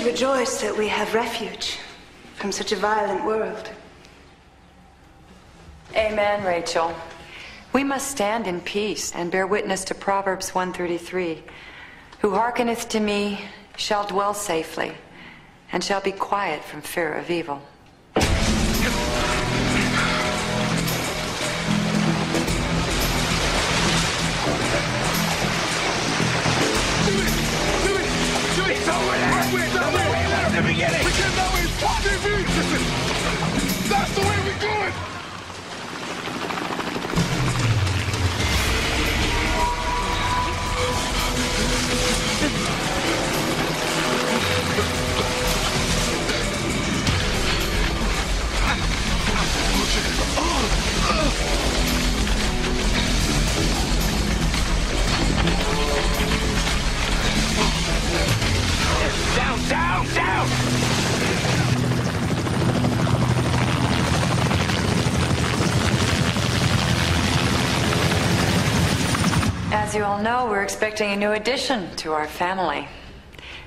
Should rejoice that we have refuge from such a violent world. Amen, Rachel. We must stand in peace and bear witness to Proverbs 133. Who hearkeneth to me shall dwell safely and shall be quiet from fear of evil. As you all know, we're expecting a new addition to our family.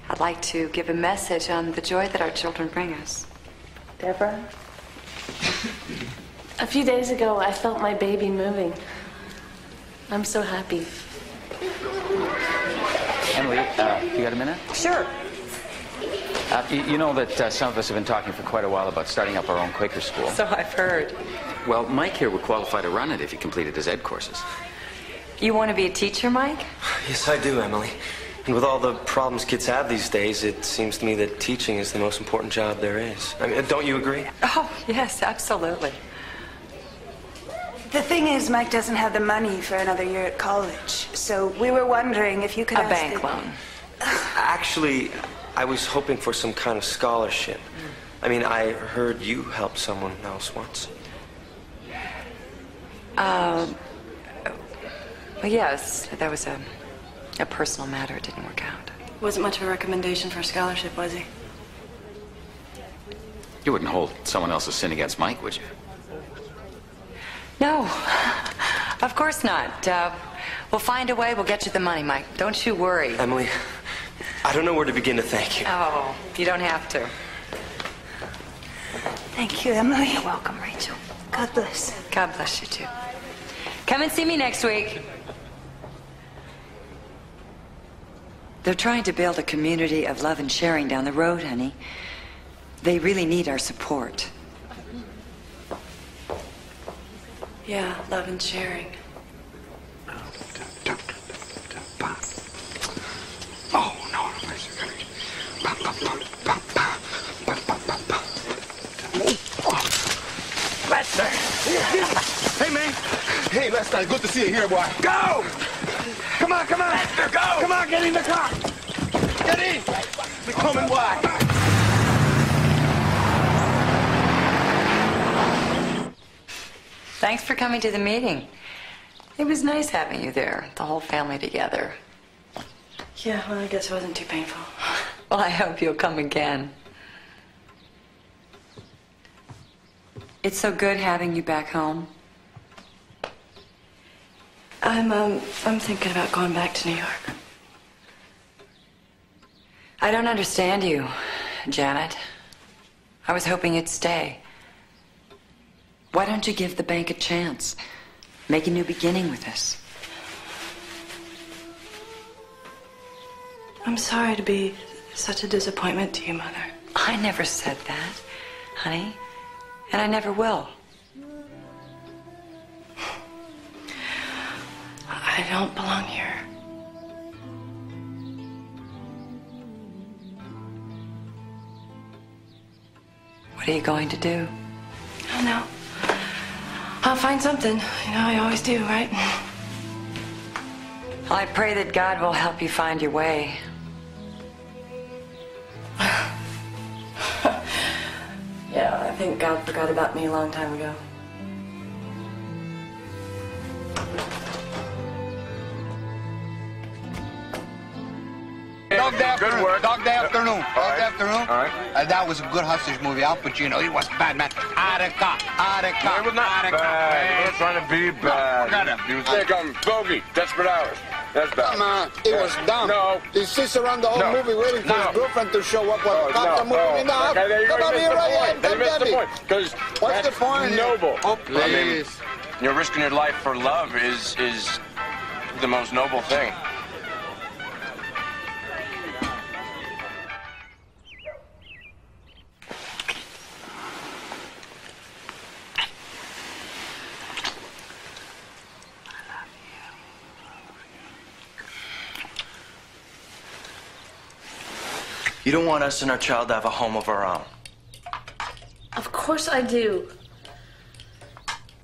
I'd like to give a message on the joy that our children bring us. Deborah? A few days ago, I felt my baby moving. I'm so happy. Emily, uh, you got a minute? Sure. Uh, you, you know that uh, some of us have been talking for quite a while about starting up our own Quaker school. So I've heard. Well, Mike here would qualify to run it if he completed his ed courses. You want to be a teacher, Mike? Yes, I do, Emily. And with all the problems kids have these days, it seems to me that teaching is the most important job there is. I mean, don't you agree? Oh, yes, absolutely. The thing is, Mike doesn't have the money for another year at college. So we were wondering if you could A ask bank the- loan. Actually, I was hoping for some kind of scholarship. I mean, I heard you helped someone else once. Um, well, yes, that was a, a personal matter. It didn't work out. Wasn't much of a recommendation for a scholarship, was he? You wouldn't hold someone else's sin against Mike, would you? No, of course not. Uh, we'll find a way. We'll get you the money, Mike. Don't you worry. Emily, I don't know where to begin to thank you. Oh, you don't have to. Thank you, Emily. You're welcome, Rachel. God bless. God bless you, too. Come and see me next week. They're trying to build a community of love and sharing down the road, honey. They really need our support. Yeah, love and sharing. Oh, no. Lester! Hey, man. Hey, Lester, good to see you here, boy. Go! Come on, come on. Lester, go! Come on, get in the car. Get in. We're coming, boy. Thanks for coming to the meeting. It was nice having you there, the whole family together. Yeah, well, I guess it wasn't too painful. Well, I hope you'll come again. It's so good having you back home. I'm, um, I'm thinking about going back to New York. I don't understand you, Janet. I was hoping you'd stay. Why don't you give the bank a chance? Make a new beginning with us. I'm sorry to be such a disappointment to you, Mother. I never said that, honey. And I never will. I don't belong here. What are you going to do? I don't know. I'll find something. You know, I always do, right? Well, I pray that God will help you find your way. Yeah, I think God forgot about me a long time ago. Dog day Good work. Dog day afternoon. Dog right. day afternoon. All right. Uh, that was a good hostage movie, Al Pacino. He was bad, man. Attica. Attica. It was not Attica. bad. We're trying to be bad. forget it. He was Think I'm Bogey, Desperate Hours. That's bad. Come on, it was dumb. No. He sits around the whole No. movie waiting for No. his girlfriend to show up while Oh, the cops are no, moving in the house. Okay, there you go. Come on, here missed I the am. You missed the point. Because What's the point? noble. Oh, I mean, please. you're risking your life for love is is the most noble thing. Don't want us and our child to have a home of our own. Of course I do.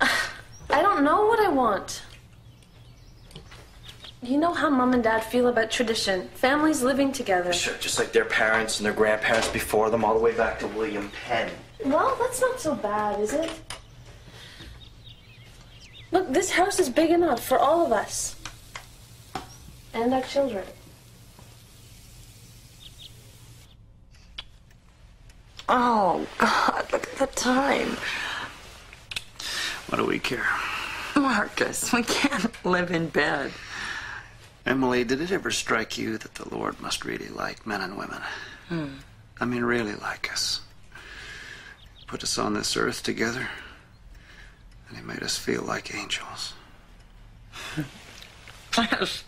I don't know what I want. You know how mom and dad feel about tradition, families living together. Sure, just like their parents and their grandparents before them, all the way back to William Penn. Well, that's not so bad, is it? Look, this house is big enough for all of us. And our children. Oh, God, look at the time. What do we care? Marcus, we can't live in bed. Emily, did it ever strike you that the Lord must really like men and women? Hmm. I mean, really like us. Put us on this earth together, and He made us feel like angels. Yes.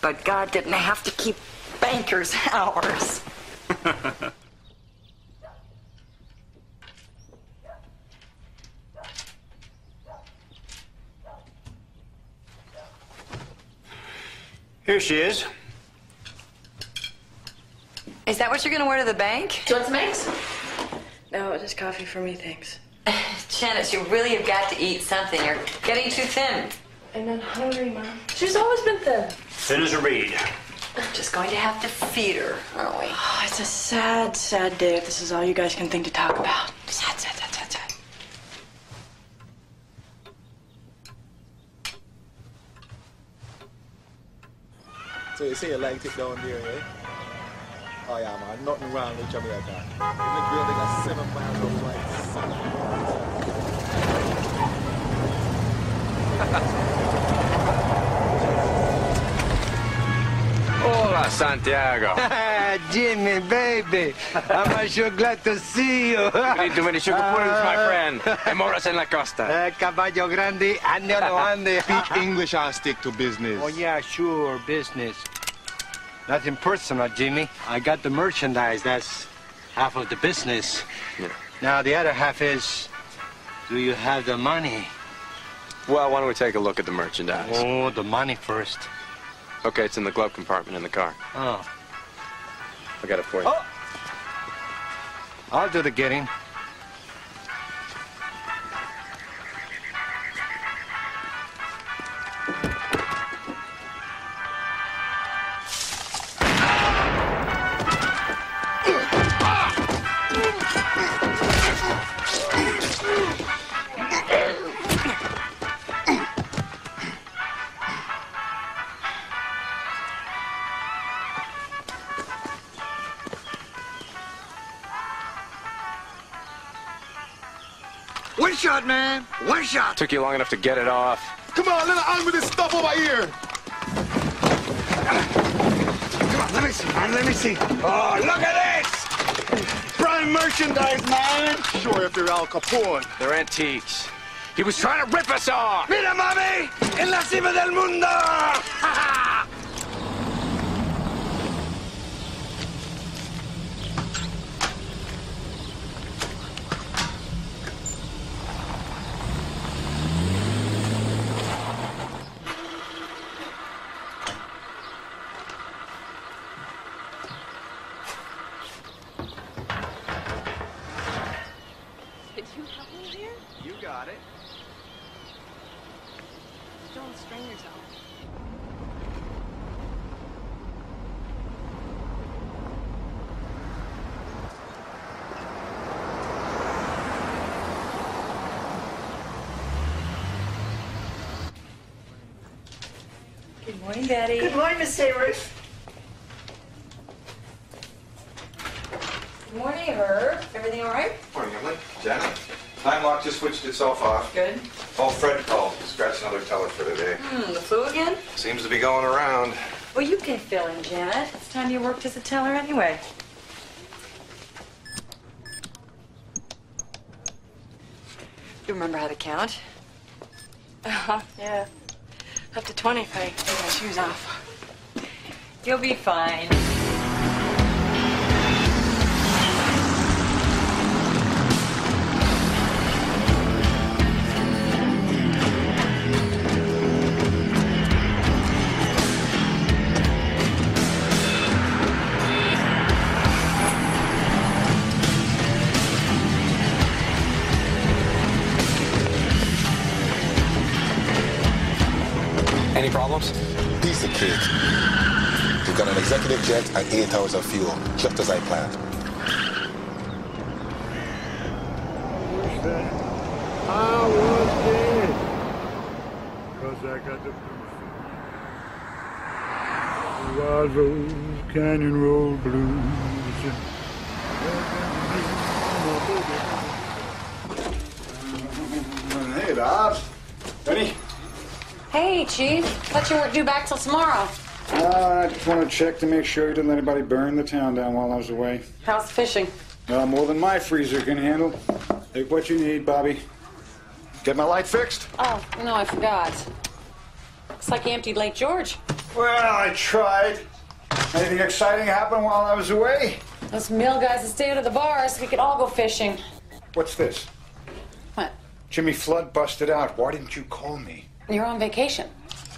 But God didn't have to keep bankers' hours. Here she is. Is that what you're gonna wear to the bank? Do you want some eggs? No, just coffee for me, thanks. Janice, you really have got to eat something. You're getting too thin. I'm not hungry, Mom. She's always been thin. Thin as a reed. I'm just going to have to feed her, aren't we? Oh, it's a sad, sad day if this is all you guys can think to talk about. Sad, sad, sad, sad, sad. So you see a leg tip down there, eh? Oh yeah, man. Nothing wrong with Jamaica. In the building a seven miles of Hola, Santiago. Jimmy, baby, I'm sure glad to see you. Need too many sugar puddings, my friend. Emoras en la costa. Uh, caballo grande, año no ande. Speak English and stick to business. Oh, yeah, sure, business. Nothing personal, Jimmy. I got the merchandise. That's half of the business. Yeah. Now, the other half is do you have the money? Well, why don't we take a look at the merchandise? Oh, the money first. Okay, it's in the glove compartment in the car. Oh. I got it for you. Oh. I'll do the getting. Shot, man. One shot. Took you long enough to get it off. Come on, let on with this stuff over here. Come on, let me see, man. Let me see. Oh, look at this. Prime merchandise, man. Sure, if you're Al Capone. They're antiques. He was trying to rip us off. Mira, mami. En la cima del mundo. Did you help me here? You got it. Don't strain yourself. Good morning, Betty. Good morning, Miss Hayworth. Good morning, Herb. Everything all right? Morning, Emily. Janet. Time lock just switched itself off. Good. Oh, Fred called. Scratched another teller for today. Hmm, the flu again? Seems to be going around. Well, you can fill in, Janet. It's time you worked as a teller anyway. You remember how to count? Uh-huh, yeah. Up to 20 if I take my shoes off. You'll be fine. Piece. We've got an executive jet and eight hours of fuel, just as I planned. I was dead. Cause I got the Wild Rose Canyon Road Blues. Hey, Dobbs. Ready? Hey, Chief. Thought you weren't due back till tomorrow. Uh, I just want to check to make sure you didn't let anybody burn the town down while I was away. How's the fishing? Uh, more than my freezer can handle. Take what you need, Bobby. Get my light fixed? Oh, no, I forgot. Looks like you emptied Lake George. Well, I tried. Anything exciting happen while I was away? Those mill guys that stay out of the bars, we could all go fishing. What's this? What? Jimmy Flood busted out. Why didn't you call me? You're on vacation.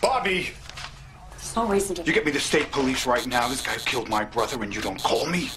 Bobby! There's no reason to. You get me the state police right now. This guy killed my brother and you don't call me?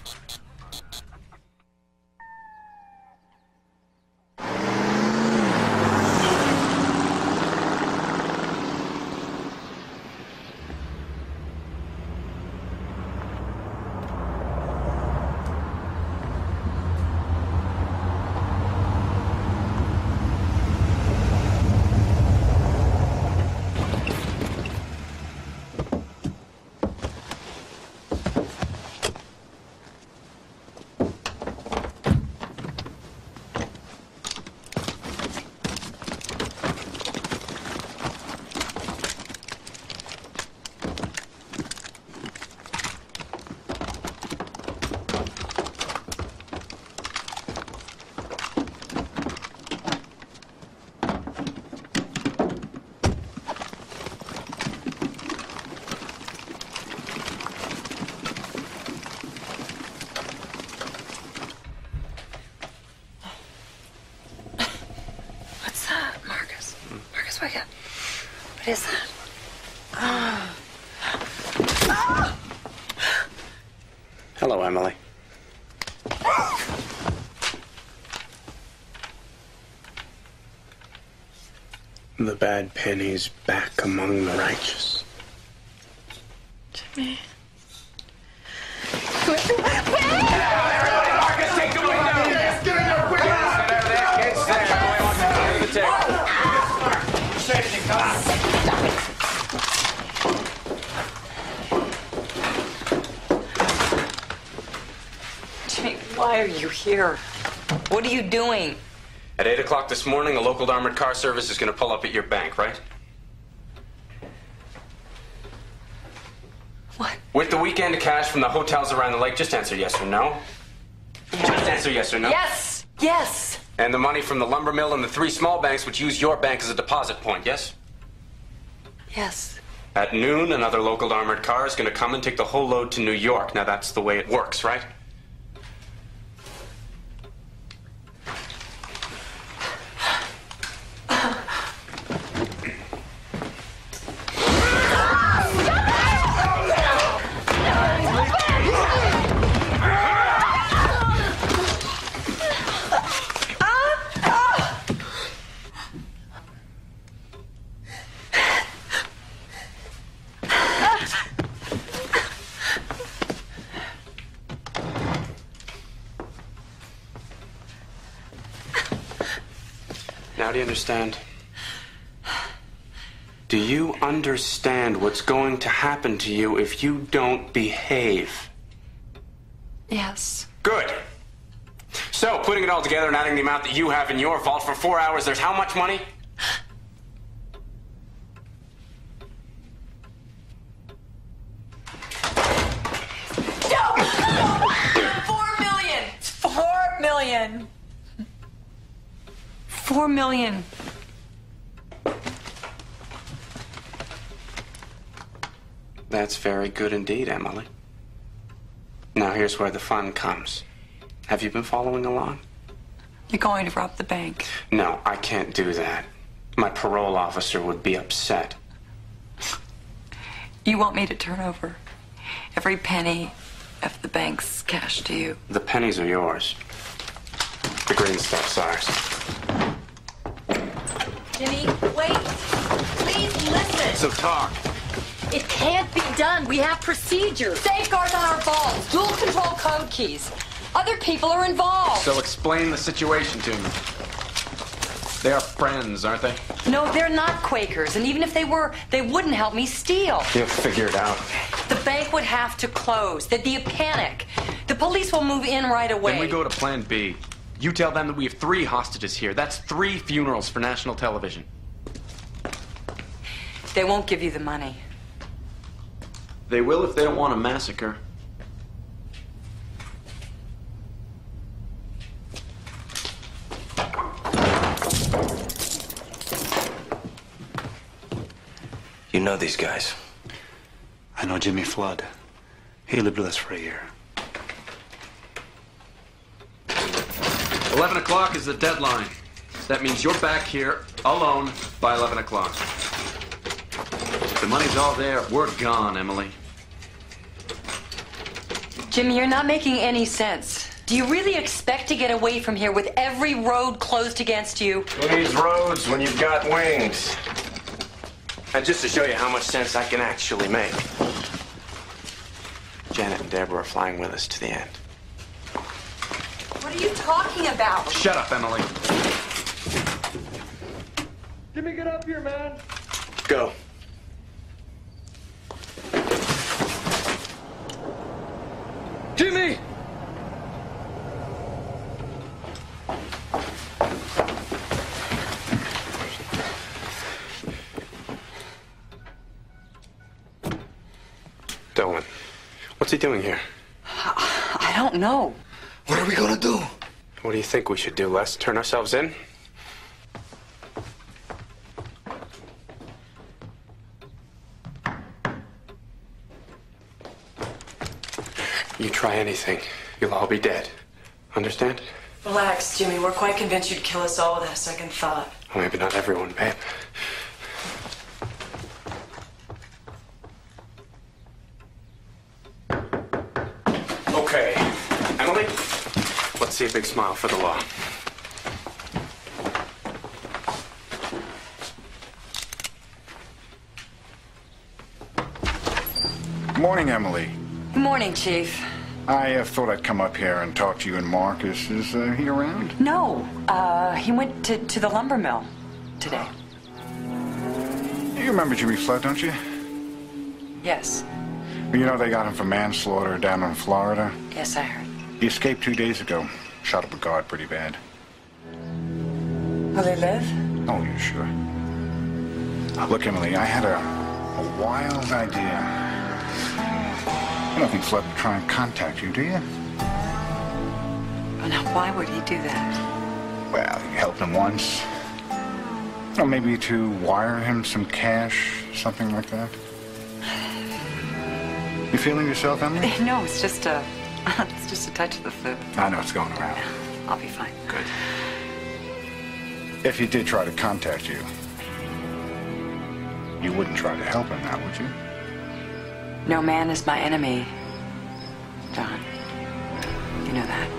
The bad pennies back among the righteous. Jimmy. Why are you here? What are you doing? At 8 o'clock this morning, a local armored car service is going to pull up at your bank, right? What? With the weekend cash from the hotels around the lake, just answer yes or no. Just answer yes or no. Yes! Yes! And the money from the lumber mill and the three small banks which use your bank as a deposit point, yes? Yes. At noon, another local armored car is going to come and take the whole load to New York. Now, that's the way it works, right? Understand? Do you understand what's going to happen to you if you don't behave? Yes. Good. So, putting it all together and adding the amount that you have in your vault for four hours, there's how much money? Million. That's very good indeed, Emily. Now, here's where the fun comes. Have you been following along? You're going to rob the bank. No, I can't do that. My parole officer would be upset. You want me to turn over every penny of the bank's cash to you. The pennies are yours. The green stuff's ours. Jimmy, wait. Please listen. So talk. It can't be done. We have procedures. Safeguards on our vaults, dual control code keys. Other people are involved. So explain the situation to me. They are friends, aren't they? No, they're not Quakers, and even if they were, they wouldn't help me steal. You'll figure it out. The bank would have to close. There'd be a panic. The police will move in right away. Then we go to Plan B. You tell them that we have three hostages here. That's three funerals for national television. They won't give you the money. They will if they don't want a massacre. You know these guys. I know Jimmy Flood. He lived with us for a year. 11 o'clock is the deadline. That means you're back here alone by 11 o'clock. If the money's all there, we're gone, Emily. Jimmy, you're not making any sense. Do you really expect to get away from here with every road closed against you? Who needs roads when you've got wings? And just to show you how much sense I can actually make. Janet and Deborah are flying with us to the end. What are you talking about? Shut up, Emily. Jimmy, get up here, man. Go. Jimmy! Dolan, what's he doing here? I don't know. What are we gonna do? What do you think we should do, Les? Turn ourselves in? You try anything, you'll all be dead. Understand? Relax, Jimmy. We're quite convinced you'd kill us all without a second thought. Well, maybe not everyone, babe. Okay. Emily, let's see a big smile for the law. Morning, Emily. Good morning, Chief. I uh, thought I'd come up here and talk to you and Marcus. Is uh, he around? No, uh, he went to, to the lumber mill today. You remember Jimmy Flood, don't you? Yes. You know they got him for manslaughter down in Florida. Yes, I heard. He escaped two days ago. Shot up a guard pretty bad. Will he live? Oh, you sure? Uh, look, Emily, I had a, a wild idea. I don't think Flood would try and contact you, do you? Well, now, why would he do that? Well, you helped him once. Or maybe to wire him some cash, something like that. You feeling yourself, Emily? No, it's just a, it's just a touch of the flu. I know it's going around. I'll be fine. Good. If he did try to contact you, you wouldn't try to help him now, would you? No man is my enemy, John. You know that.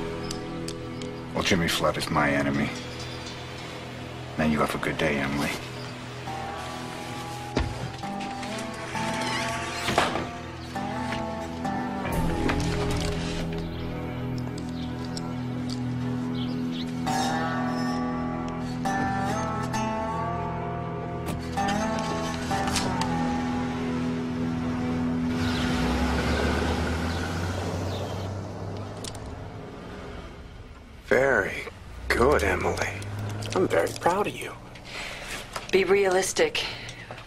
Well, Jimmy Flood is my enemy. Now you have a good day, Emily. Good, Emily. I'm very proud of you. Be realistic.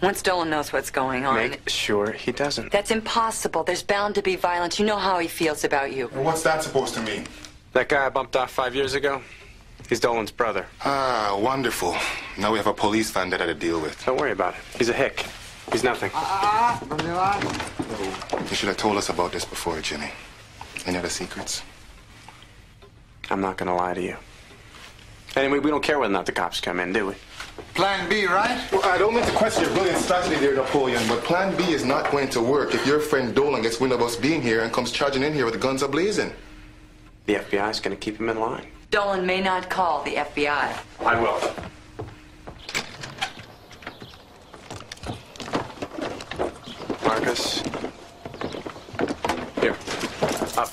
Once Dolan knows what's going on. Make sure he doesn't. That's impossible. There's bound to be violence. You know how he feels about you. And what's that supposed to mean? That guy I bumped off five years ago? He's Dolan's brother. Ah, wonderful. Now we have a police vendetta to deal with. Don't worry about it. He's a hick. He's nothing. Ah, ah, ah. You should have told us about this before, Jimmy. Any other secrets? I'm not gonna lie to you. Anyway, we don't care whether or not the cops come in, do we? Plan B, right? Well, I don't mean to question your brilliant strategy there, Napoleon, but Plan B is not going to work if your friend Dolan gets wind of us being here and comes charging in here with the guns ablazing. The FBI is gonna keep him in line. Dolan may not call the FBI. I will. Marcus. Here. Up.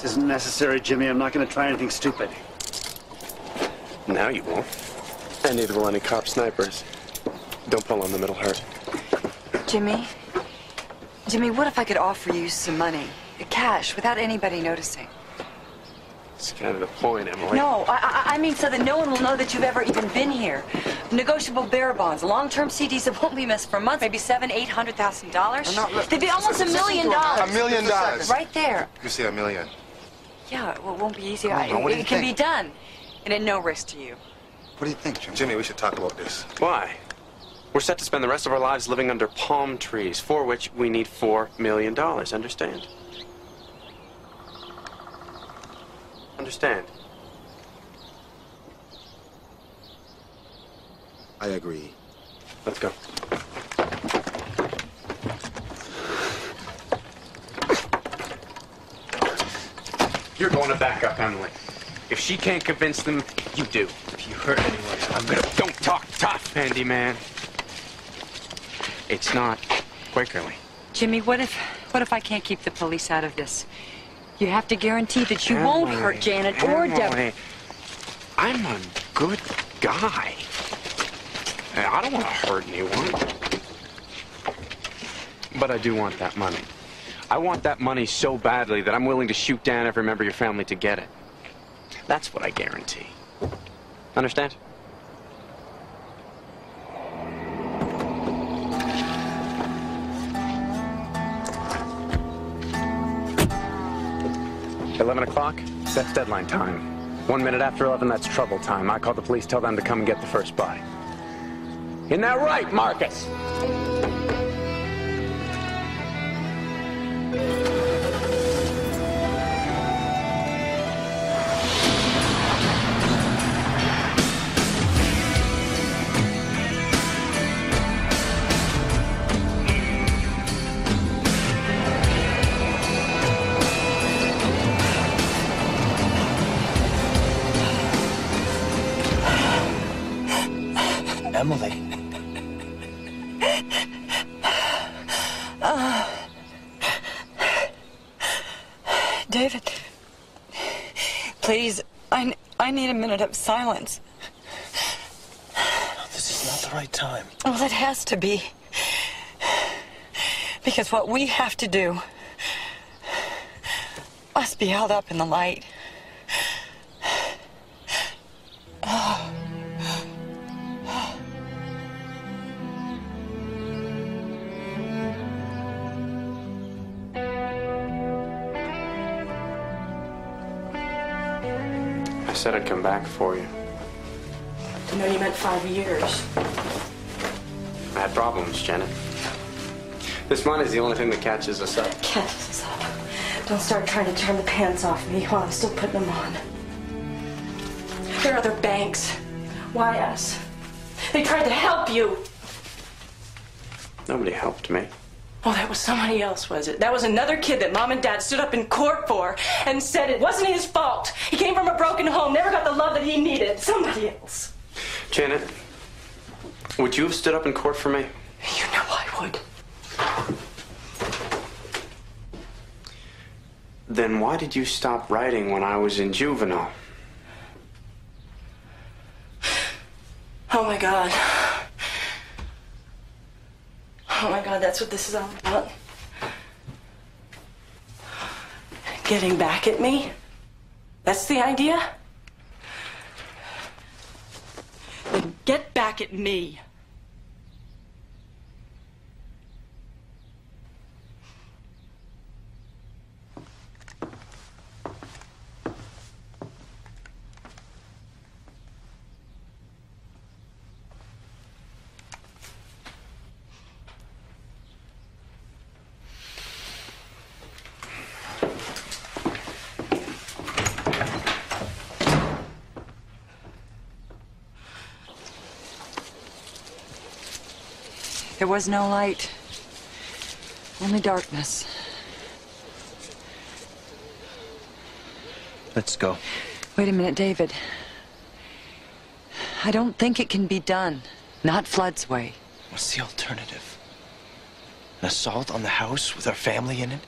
This isn't necessary, Jimmy. I'm not going to try anything stupid. Now you won't. And neither will any cop snipers. Don't pull on them, it'll hurt. Jimmy? Jimmy, what if I could offer you some money? Cash, without anybody noticing. It's kind of the point, Emily. No, I, I, I mean so that no one will know that you've ever even been here. Negotiable bearer bonds, long-term CDs that won't be missed for months, maybe seven, eight hundred thousand dollars. They'd be almost a million dollars. A million dollars. Right there. You say a million. Yeah, well, it won't be easy. Oh, I- no, what do it you can think? be done, and at no risk to you. What do you think, Jimmy? Jimmy, we should talk about this. Why? We're set to spend the rest of our lives living under palm trees, for which we need four million dollars. Understand? Understand? I agree. Let's go. You're going to back up, Emily. If she can't convince them, you do. If you hurt anyone, I'm gonna. Don't talk tough, handyman. It's not Quakerly. Jimmy, what if what if I can't keep the police out of this? You have to guarantee that you won't hurt Janet or Emily, Deborah. I'm a good guy. And I don't want to hurt anyone. But I do want that money. I want that money so badly that I'm willing to shoot down every member of your family to get it. That's what I guarantee. Understand? Eleven o'clock? That's deadline time. One minute after eleven, that's trouble time. I call the police, tell them to come and get the first body. Isn't that right, Marcus? Silence. This is not the right time. Well, it has to be. Because what we have to do must be held up in the light. Said I'd come back for you. No, you meant five years. I had problems, Janet. This money's the only thing that catches us up. Catches us up. Don't start trying to turn the pants off me while I'm still putting them on. There are other banks. Why us? They tried to help you. Nobody helped me. Oh, that was somebody else, was it? That was another kid that mom and dad stood up in court for and said it wasn't his fault. He came from a broken home, never got the love that he needed. Somebody else. Janet, would you have stood up in court for me? You know I would. Then why did you stop writing when I was in juvenile? Oh my god. Oh my god, that's what this is all about. Getting back at me? That's the idea? Then get back at me. There was no light, only darkness. Let's go. Wait a minute, David. I don't think it can be done. Not Flood's way. What's the alternative? An assault on the house with our family in it?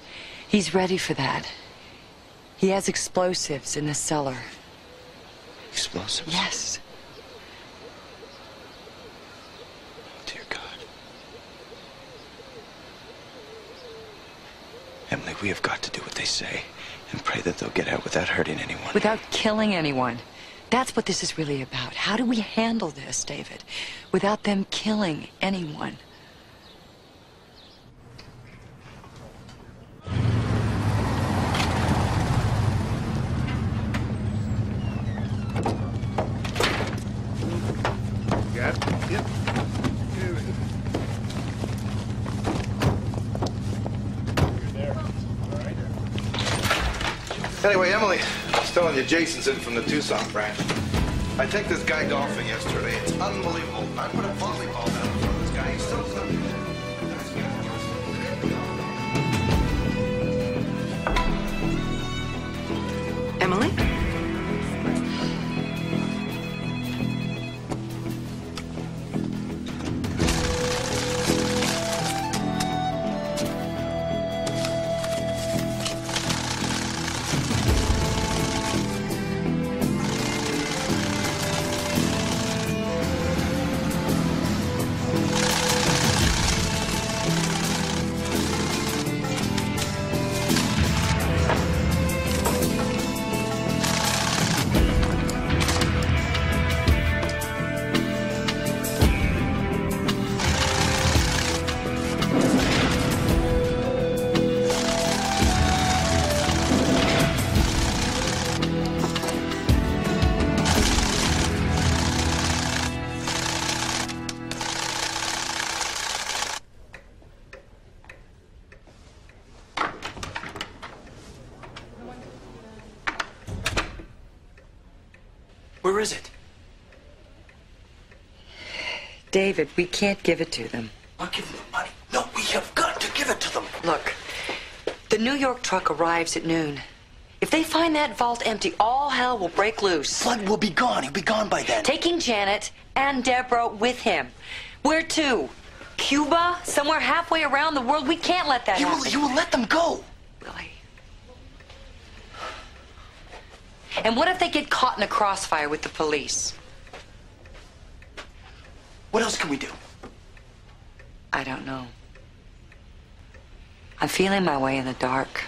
He's ready for that. He has explosives in the cellar. Explosives? Yes. Emily, we have got to do what they say and pray that they'll get out without hurting anyone. Without killing anyone. That's what this is really about. How do we handle this, David, without them killing anyone? Got it? Yep. Anyway, Emily, I was telling you, Jason's in from the Tucson branch. I take this guy golfing yesterday. It's unbelievable. I put a volleyball down in front of this guy. He's still coming. Emily? David, we can't give it to them. I'll give them the money. No, we have got to give it to them. Look, the New York truck arrives at noon. If they find that vault empty, all hell will break loose. Flood will be gone. He'll be gone by then. Taking Janet and Deborah with him. Where to? Cuba? Somewhere halfway around the world? We can't let that You will, happen. you will let them go. Really? And what if they get caught in a crossfire with the police? What else can we do? I don't know. I'm feeling my way in the dark.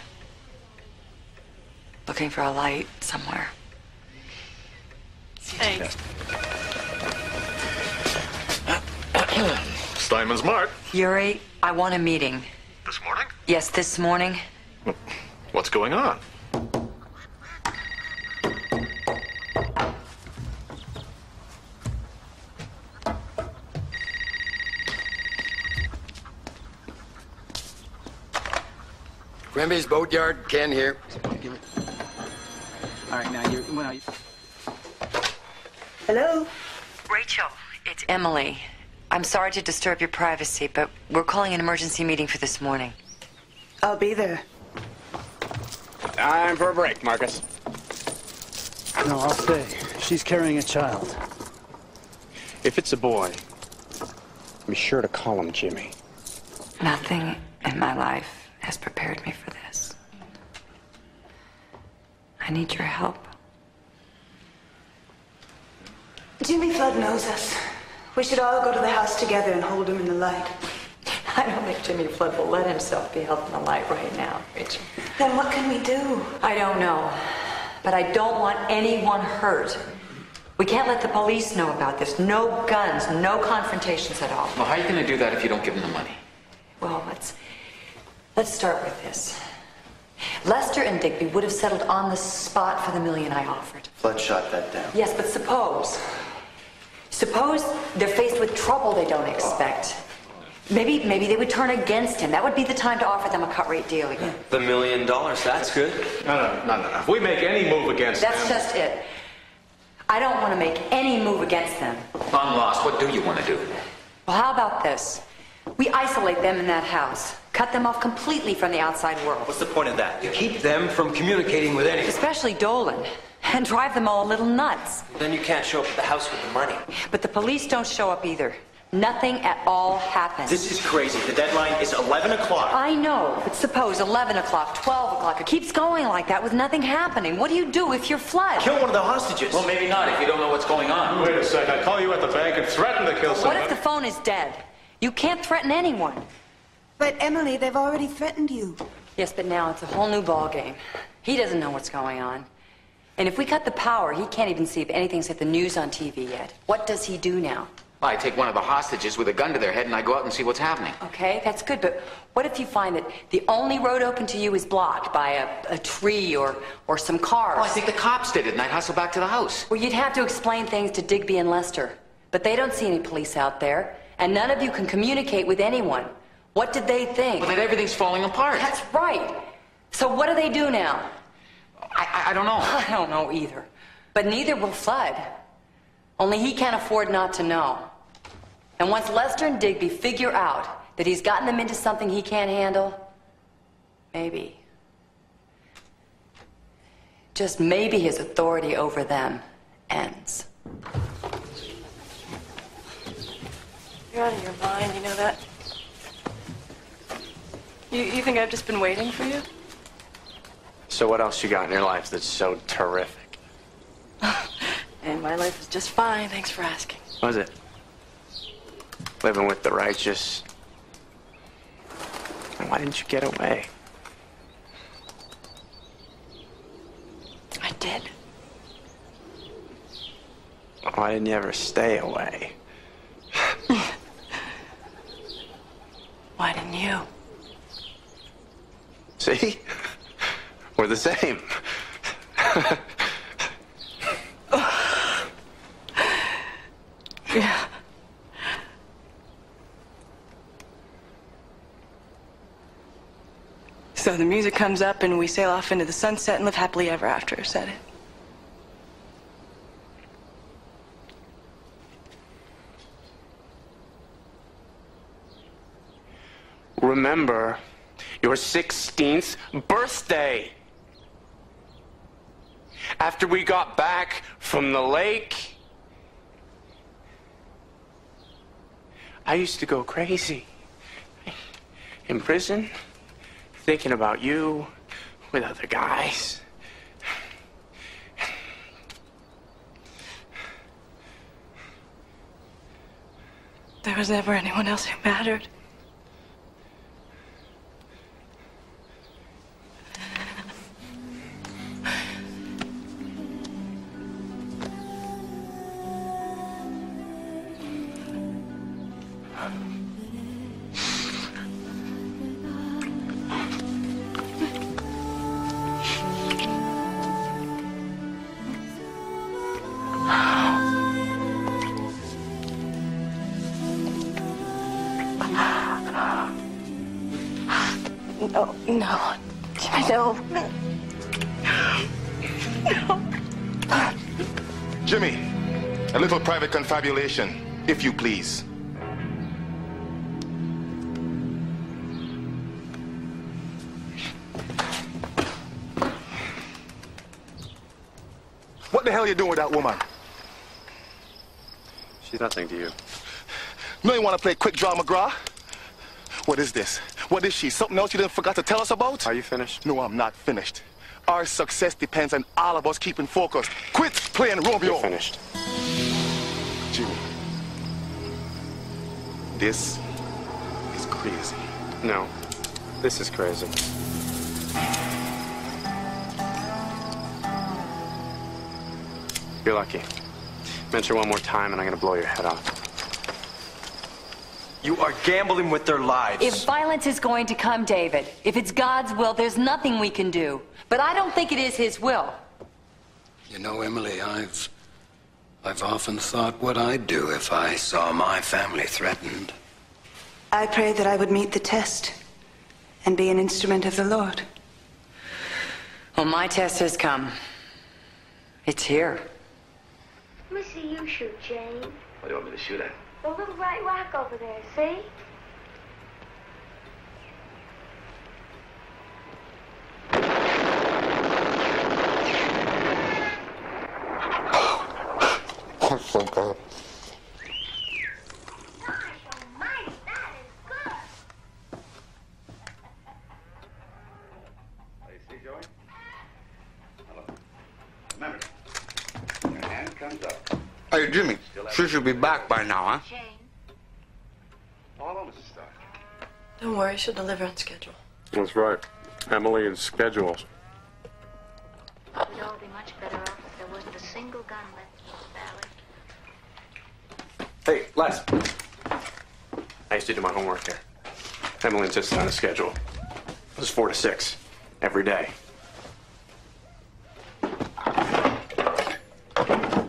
Looking for a light somewhere. Thanks. Steinman's Mark. Yuri, I want a meeting. This morning? Yes, this morning. What's going on? Remy's Boatyard, Ken here. All right, now you're. Well, Hello? Rachel, it's Emily. I'm sorry to disturb your privacy, but we're calling an emergency meeting for this morning. I'll be there. Time for a break, Marcus. No, I'll stay. She's carrying a child. If it's a boy, be sure to call him Jimmy. Nothing in my life has prepared me for this. I need your help. Jimmy Flood knows us. We should all go to the house together and hold him in the light. I don't think Jimmy Flood will let himself be held in the light right now, Rachel. Then what can we do? I don't know. But I don't want anyone hurt. We can't let the police know about this. No guns, no confrontations at all. Well, how are you going to do that if you don't give them the money? Well, let's let's start with this. Lester and Digby would have settled on the spot for the million I offered. Flood shot that down. Yes, but suppose suppose they're faced with trouble they don't expect. Maybe maybe they would turn against him. That would be the time to offer them a cut rate deal again. The million dollars, that's good. No, no, no, no, no. If we make any move against That's them... That's just it. I don't want to make any move against them. I'm lost. What do you want to do? Well, how about this? We isolate them in that house, cut them off completely from the outside world. What's the point of that? To keep them from communicating with anyone. Especially Dolan, and drive them all a little nuts. Then you can't show up at the house with the money. But the police don't show up either. Nothing at all happens. This is crazy. The deadline is 11 o'clock. I know, but suppose 11 o'clock, 12 o'clock, it keeps going like that with nothing happening. What do you do if you're flood? Kill one of the hostages. Well, maybe not if you don't know what's going on. Wait a sec. I call you at the bank and threaten to kill someone. What if the phone is dead? You can't threaten anyone. But Emily, they've already threatened you. Yes, but now it's a whole new ballgame. He doesn't know what's going on. And if we cut the power, he can't even see if anything's hit the news on TV yet. What does he do now? I take one of the hostages with a gun to their head and I go out and see what's happening. Okay, that's good, but what if you find that the only road open to you is blocked by a, a tree or, or some cars? Well, I think the cops did it and I'd hustle back to the house. Well, you'd have to explain things to Digby and Lester. But they don't see any police out there, and none of you can communicate with anyone. What did they think? Well, then everything's falling apart. That's right. So what do they do now? I, I, I don't know. I don't know either. But neither will Flood. Only he can't afford not to know. And once Lester and Digby figure out that he's gotten them into something he can't handle, maybe, just maybe his authority over them ends. You're out of your mind, you know that? You, you think I've just been waiting for you? So what else you got in your life that's so terrific? And my life is just fine, thanks for asking. Was it? Living with the righteous. And Why didn't you get away? I did. Why didn't you ever stay away? Why didn't you? See? We're the same. Yeah. So the music comes up and we sail off into the sunset and live happily ever after, said it. Remember your 16th birthday. After we got back from the lake, I used to go crazy. In prison, thinking about you with other guys. There was never anyone else who mattered. Confabulation, if you please. What the hell are you doing with that woman? She's nothing to you. No, you want to play quick draw McGraw? What is this? What is she? Something else you didn't forgot to tell us about? Are you finished? No, I'm not finished. Our success depends on all of us keeping focused. Quit playing Romeo. You're finished. This is crazy. No. This is crazy. You're lucky. Mention one more time and I'm gonna blow your head off. You are gambling with their lives. If violence is going to come, David, if it's God's will, there's nothing we can do. But I don't think it is His will. You know, Emily, I've. I've often thought what I'd do if I saw my family threatened. I prayed that I would meet the test and be an instrument of the Lord. Well, my test has come. It's here. Let me see you shoot, Jane. What do you want me to shoot at? The little right rock over there, see? So good. Remember, your hand comes up. Hey, Jimmy, she should be back by now, huh? All over the stuff. Don't worry, she'll deliver on schedule. That's right. Emily and schedules. We'd all be much better off if there wasn't a single gun left in this valley. Hey, Les. I used to do my homework here. Emily insisted on a schedule. It was four to six, every day.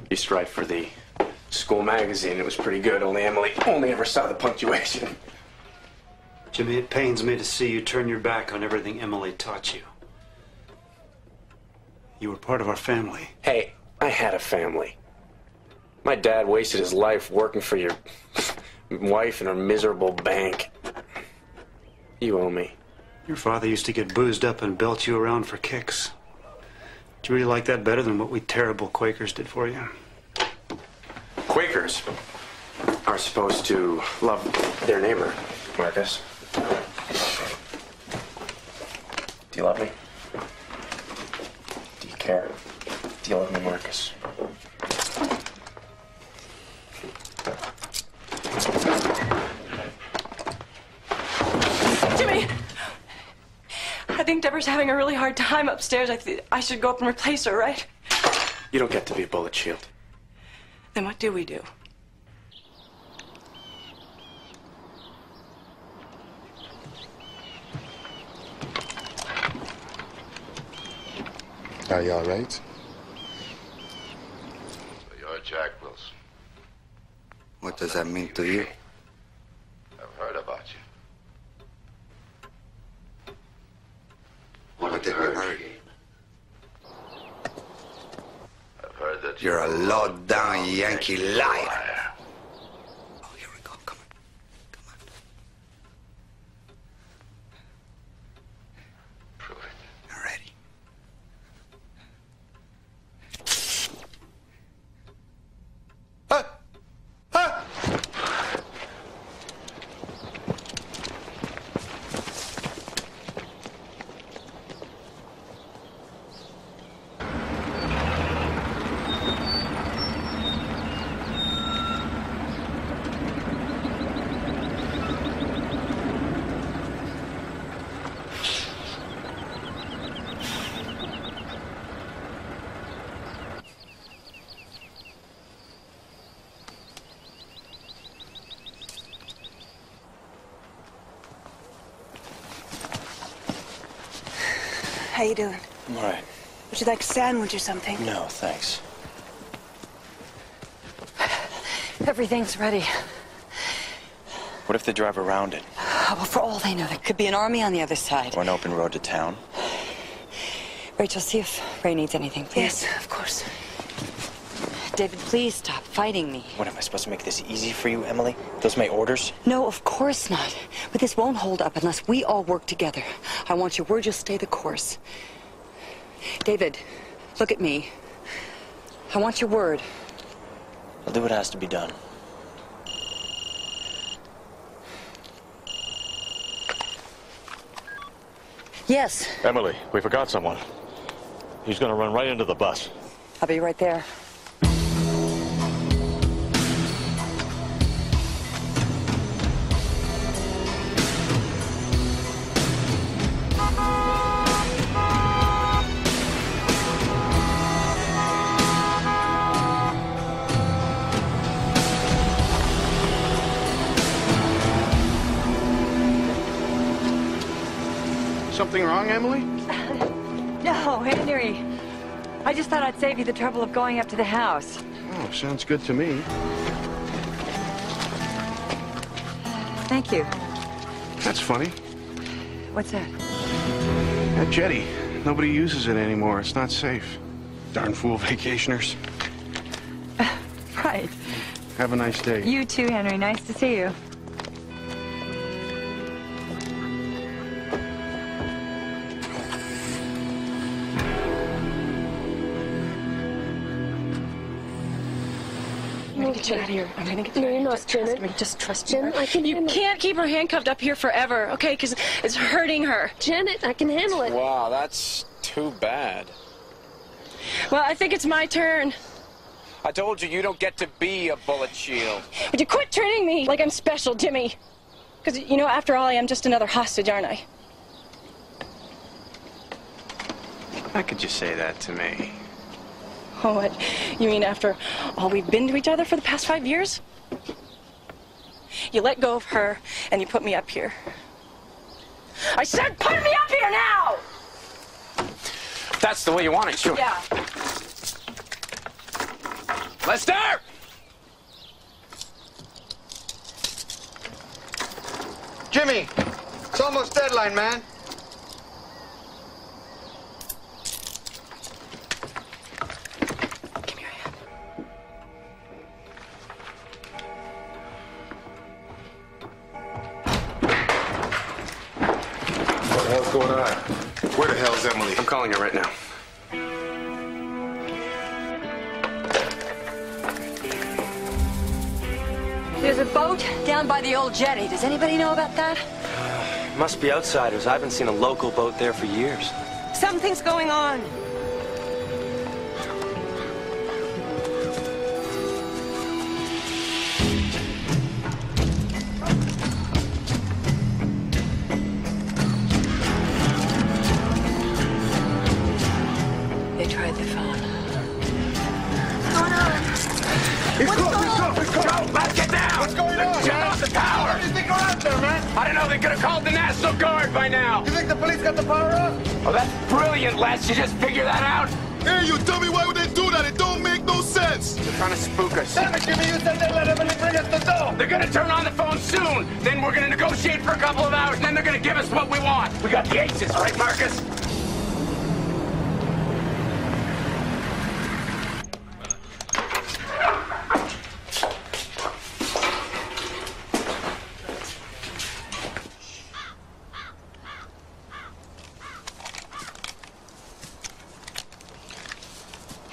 Used to write for the school magazine. It was pretty good. Only Emily only ever saw the punctuation. Jimmy, it pains me to see you turn your back on everything Emily taught you. You were part of our family. Hey, I had a family. My dad wasted his life working for your wife and her miserable bank. You owe me. Your father used to get boozed up and belt you around for kicks. Do you really like that better than what we terrible Quakers did for you? Quakers are supposed to love their neighbor, Marcus. Do you love me? Do you care? Do you love me, Marcus? Deborah's having a really hard time upstairs. I, th- I should go up and replace her, right? You don't get to be a bullet shield. Then what do we do? Are you all right? So you're Jack Wilson. What does that mean to you? I've heard about you. What you heard? I've heard that You're a low-down Yankee liar. How you doing? I'm all right. Would you like a sandwich or something? No, thanks. Everything's ready. What if they drive around it? Oh, well, for all they know, there could be an army on the other side. Or an open road to town? Rachel, see if Ray needs anything, please. Yes, of course. David, please stop fighting me. What, am I supposed to make this easy for you, Emily? Those my orders? No, of course not. But this won't hold up unless we all work together. I want your word you'll stay the course. David, look at me. I want your word. I'll do what has to be done. Yes, Emily, we forgot someone. He's gonna run right into the bus. I'll be right there. Emily? No, Henry. I just thought I'd save you the trouble of going up to the house. Oh, sounds good to me. Thank you. That's funny. What's that? That jetty. Nobody uses it anymore. It's not safe. Darn fool vacationers. Right. Have a nice day. You too, Henry. Nice to see you. Get out of here. I'm gonna get you no, out of here. Just trust me. Just trust Janet, I can You can't keep her handcuffed up here forever, okay? Because it's hurting her. Janet, I can handle it. Wow, that's too bad. Well, I think it's my turn. I told you, you don't get to be a bullet shield. Would you quit treating me like I'm special, Jimmy? Because, you know, after all, I am just another hostage, aren't I? How could you say that to me? Oh, what? You mean after all we've been to each other for the past five years? You let go of her and you put me up here. I said put me up here now! That's the way you want it, sure. Yeah. Lester! Jimmy, it's almost deadline, man. Old jetty. Does anybody know about that? Must be outsiders. I haven't seen a local boat there for years. Something's going on. Got the power off? Oh, that's brilliant, Les. You just figure that out? Hey, you dummy, why would they do that? It don't make no sense. They're trying to spook us. Damn it, Jimmy, you said they let Emily bring us the dough. They're gonna turn on the phone soon. Then we're gonna negotiate for a couple of hours, and then they're gonna give us what we want. We got the aces, right, Marcus?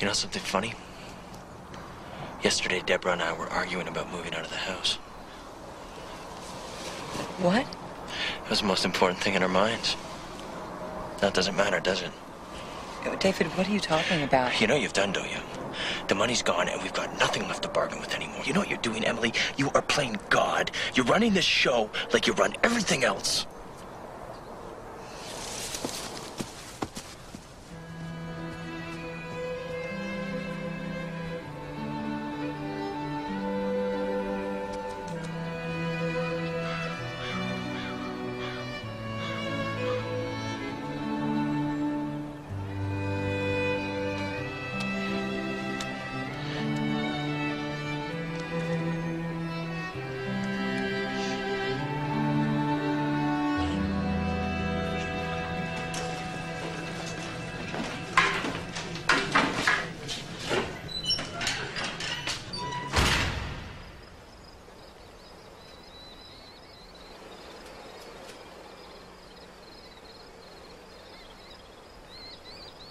You know something funny? Yesterday, Deborah and I were arguing about moving out of the house. What? It was the most important thing in our minds. That doesn't matter, does it? Oh, David, what are you talking about? You know you've done, don't you? The money's gone and we've got nothing left to bargain with anymore. You know what you're doing, Emily? You are playing God. You're running this show like you run everything else.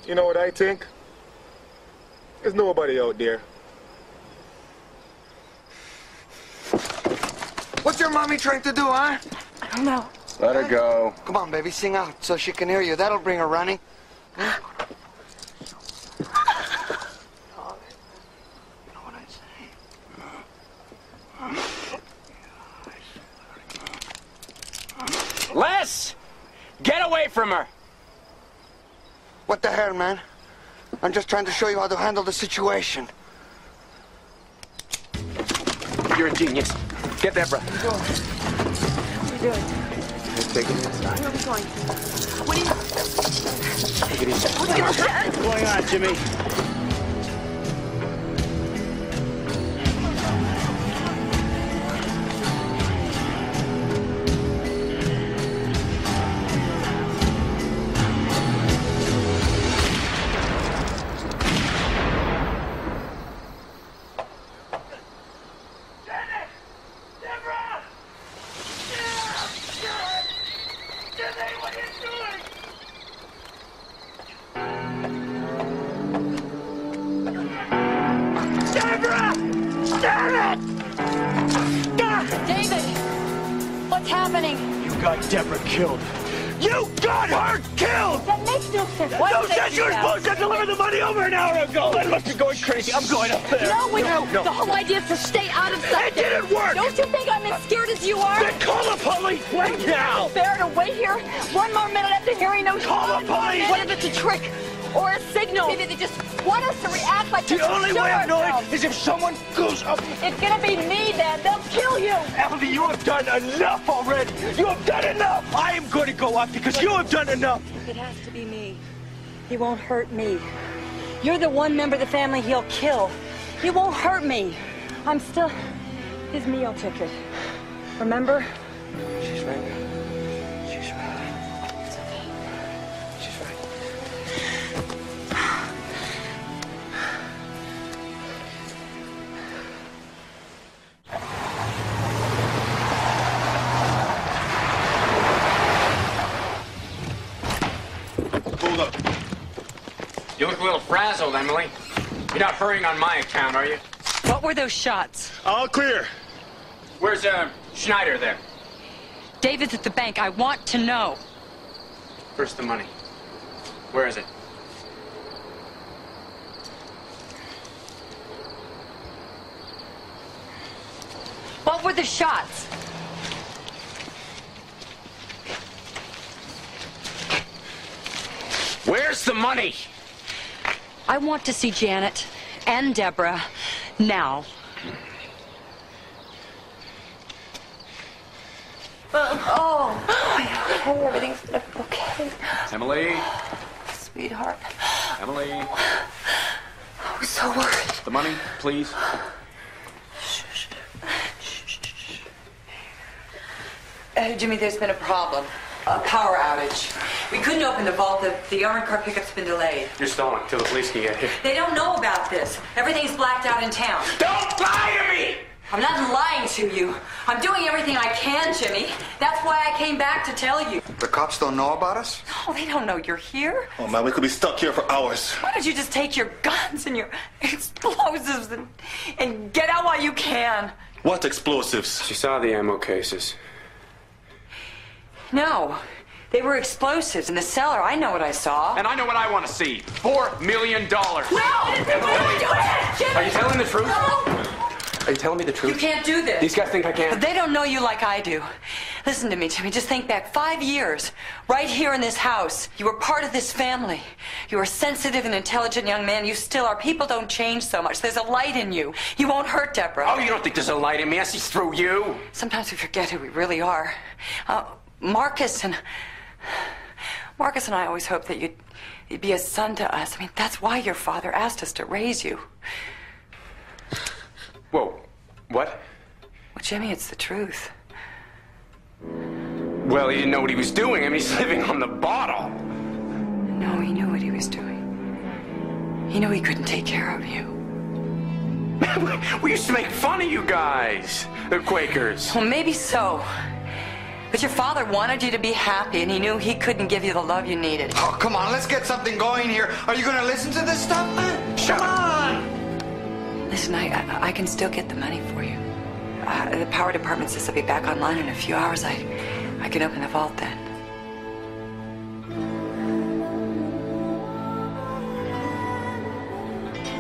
You know what I think? There's nobody out there. What's your mommy trying to do, huh? I don't know. Let her go. Come on, baby, sing out so she can hear you. That'll bring her running. Huh? Les! Get away from her! What the hell, man? I'm just trying to show you how to handle the situation. You're a genius. Get Deborah. What are you doing? take it easy. I know we're going. What do you... Take it easy. What's going on, Jimmy? Going up there. No, we no, no. The whole idea is to stay out of sight. It didn't work! Don't you think I'm as scared as you are? Then call the police right now! Fair to wait here one more minute after hearing those Call the police! What if it's a trick or a signal? Maybe they just want us to react like The this to only way of knowing ourselves. is if someone goes up. It's gonna be me then. They'll kill you. Emily, you have done enough already. You have done enough. I am going to go up because you have done enough. It has to be me. He won't hurt me. You're the one member of the family he'll kill. He won't hurt me. I'm still his meal ticket. Remember? Little frazzled, Emily. You're not hurrying on my account, are you? What were those shots? All clear. Where's uh, Schneider there? David's at the bank. I want to know. First the money. Where is it? What were the shots? Where's the money? I want to see Janet and Deborah now. Oh, okay, everything's gonna be okay. Emily, Sweetheart, Emily, I was so worried. the money, please. Uh, Jimmy, there's been a problem. A power outage. We couldn't open the vault. The, the armored car pickup's been delayed. You're stalling till the police can get here. They don't know about this. Everything's blacked out in town. Don't lie to me! I'm not lying to you. I'm doing everything I can, Jimmy. That's why I came back to tell you. The cops don't know about us? No, they don't know you're here. Oh man, we could be stuck here for hours. Why don't you just take your guns and your explosives and, and get out while you can? What explosives? She saw the ammo cases. No. They were explosives in the cellar. I know what I saw. And I know what I want to see. Four million dollars. No! Don't do it! Are you telling the truth? No! Are you telling me the truth? You can't do this. These guys think I can. But they don't know you like I do. Listen to me, Jimmy. Just think back five years, right here in this house. You were part of this family. You were a sensitive and intelligent young man. You still are. People don't change so much. There's a light in you. You won't hurt Deborah. Oh, you don't think there's a light in me? I see through you. Sometimes we forget who we really are. Uh, Marcus and Marcus and I always hoped that you'd, you'd be a son to us. I mean, that's why your father asked us to raise you. Whoa. What? Well, Jimmy, it's the truth. Well, he didn't know what he was doing. I mean, he's living on the bottle. No, he knew what he was doing. He knew he couldn't take care of you. we used to make fun of you guys, the Quakers. Well, maybe so. But your father wanted you to be happy, and he knew he couldn't give you the love you needed. Oh, come on, let's get something going here. Are you gonna listen to this stuff, man? Shut up. Listen, I, I, I can still get the money for you. Uh, the power department says they'll be back online in a few hours. I, I can open the vault then.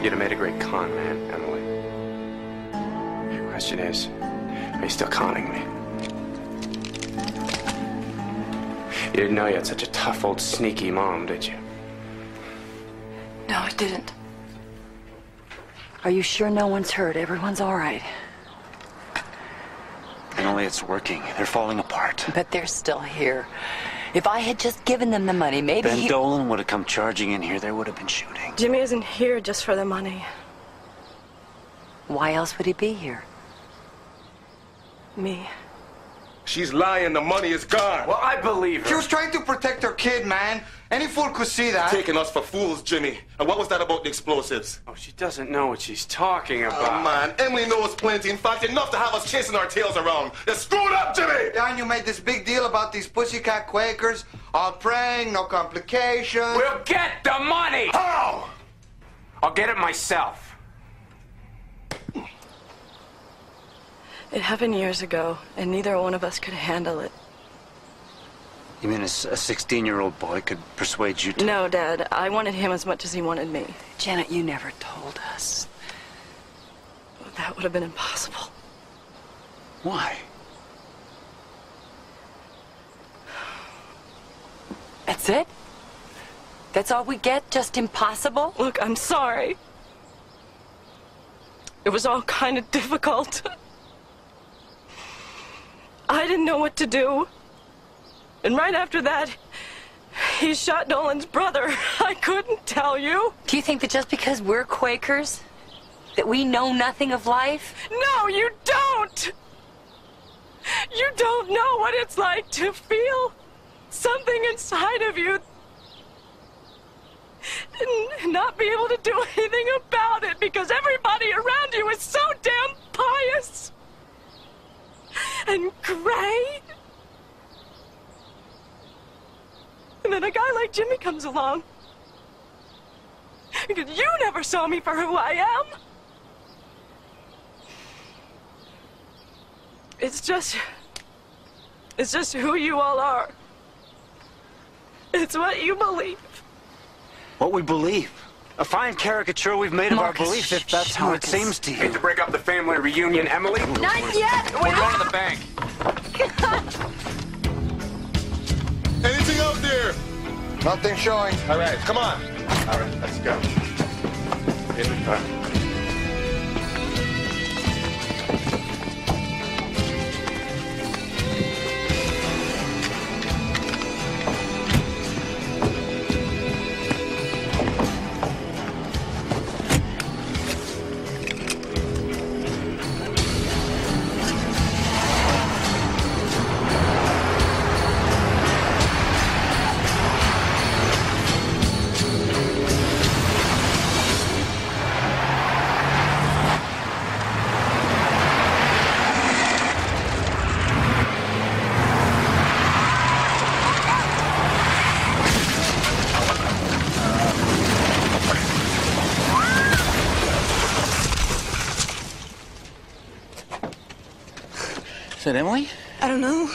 You'd have made a great con man, Emily. The question is, are you still conning me? You didn't know you had such a tough old sneaky mom, did you? No, I didn't. Are you sure no one's hurt? Everyone's all right. Emily, Emily, it's working. They're falling apart. But they're still here. If I had just given them the money, maybe Ben he... Dolan would have come charging in here. There would have been shooting. Jimmy isn't here just for the money. Why else would he be here? Me. She's lying. The money is gone. Well, I believe her. She was trying to protect her kid, man. Any fool could see that. Taking us for fools, Jimmy. And what was that about the explosives? Oh, she doesn't know what she's talking oh, about. Oh, man. Emily knows plenty. In fact, enough to have us chasing our tails around. They're screwed up, Jimmy! Yeah, and you made this big deal about these pussycat Quakers. All praying, no complications. We'll get the money! How? I'll get it myself. It happened years ago, and neither one of us could handle it. You mean a 16 year old boy could persuade you to. No, Dad. I wanted him as much as he wanted me. Janet, you never told us. That would have been impossible. Why? That's it? That's all we get? Just impossible? Look, I'm sorry. It was all kind of difficult. I didn't know what to do. And right after that, he shot Nolan's brother. I couldn't tell you. Do you think that just because we're Quakers, that we know nothing of life? No, you don't! You don't know what it's like to feel something inside of you and not be able to do anything about it because everybody around you is so damn pious and gray. And then a guy like Jimmy comes along. Because you never saw me for who I am. It's just. It's just who you all are. It's what you believe. What we believe. A fine caricature we've made of our Marcus, beliefs, if that's how it seems to Hate you. to break up the family reunion, Emily. Not yet! We're going to the bank. Anything out there? Nothing showing. All right, come on. All right, let's go. In the car. Is that Emily? I don't know.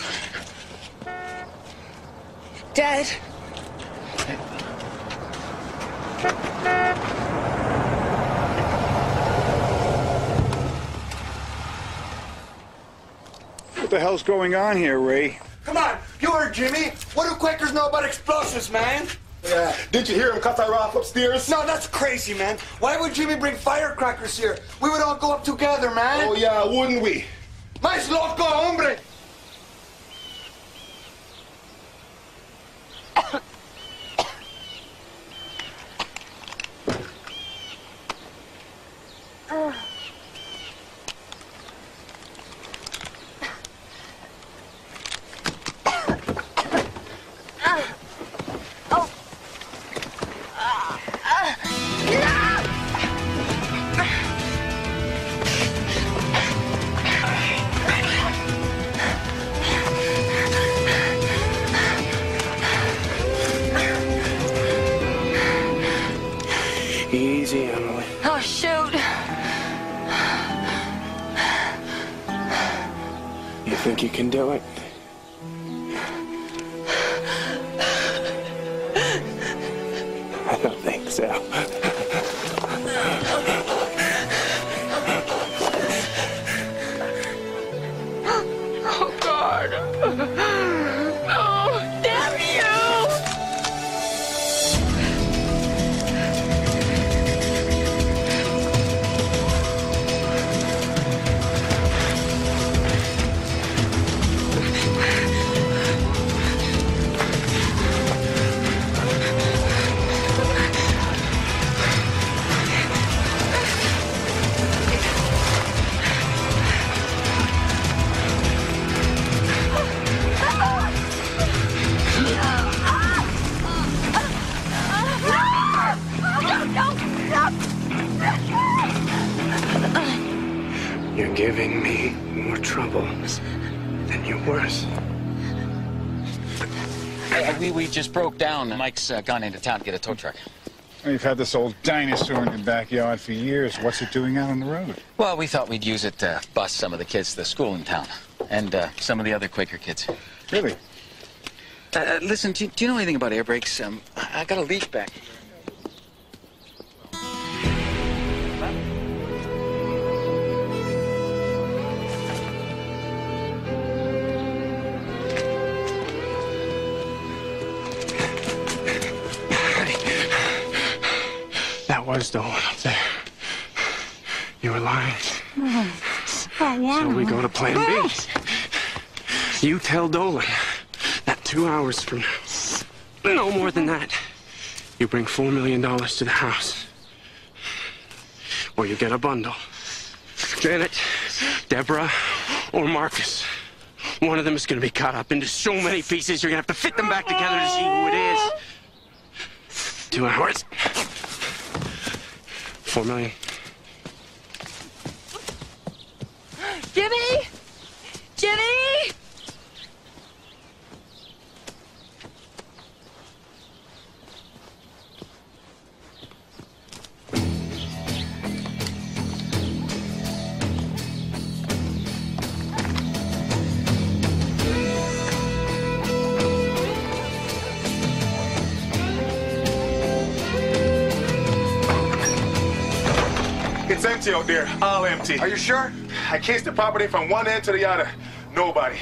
Dad. What the hell's going on here, Ray? Come on, you heard Jimmy. What do Quakers know about explosives, man? Yeah. Did you hear him cut our off upstairs? No, that's crazy, man. Why would Jimmy bring firecrackers here? We would all go up together, man. Oh, yeah, wouldn't we? Mais loco, hombre! Down. Mike's uh, gone into town to get a tow truck. You've had this old dinosaur in your backyard for years. What's it doing out on the road? Well, we thought we'd use it to bus some of the kids to the school in town. And uh, some of the other Quaker kids. Really? Uh, uh, listen, do, do you know anything about air brakes? Um, I, got a leaf back That was the one up there. You were lying. Oh, So we go to plan B. You tell Dolan that two hours from now, no more than that, you bring four million dollars to the house. Or you get a bundle. Janet, Deborah, or Marcus. One of them is going to be cut up into so many pieces, you're going to have to fit them back together to see who it is. Two hours. Four million. Jimmy! Jimmy! Empty out there, all empty. Are you sure? I cased the property from one end to the other. Nobody.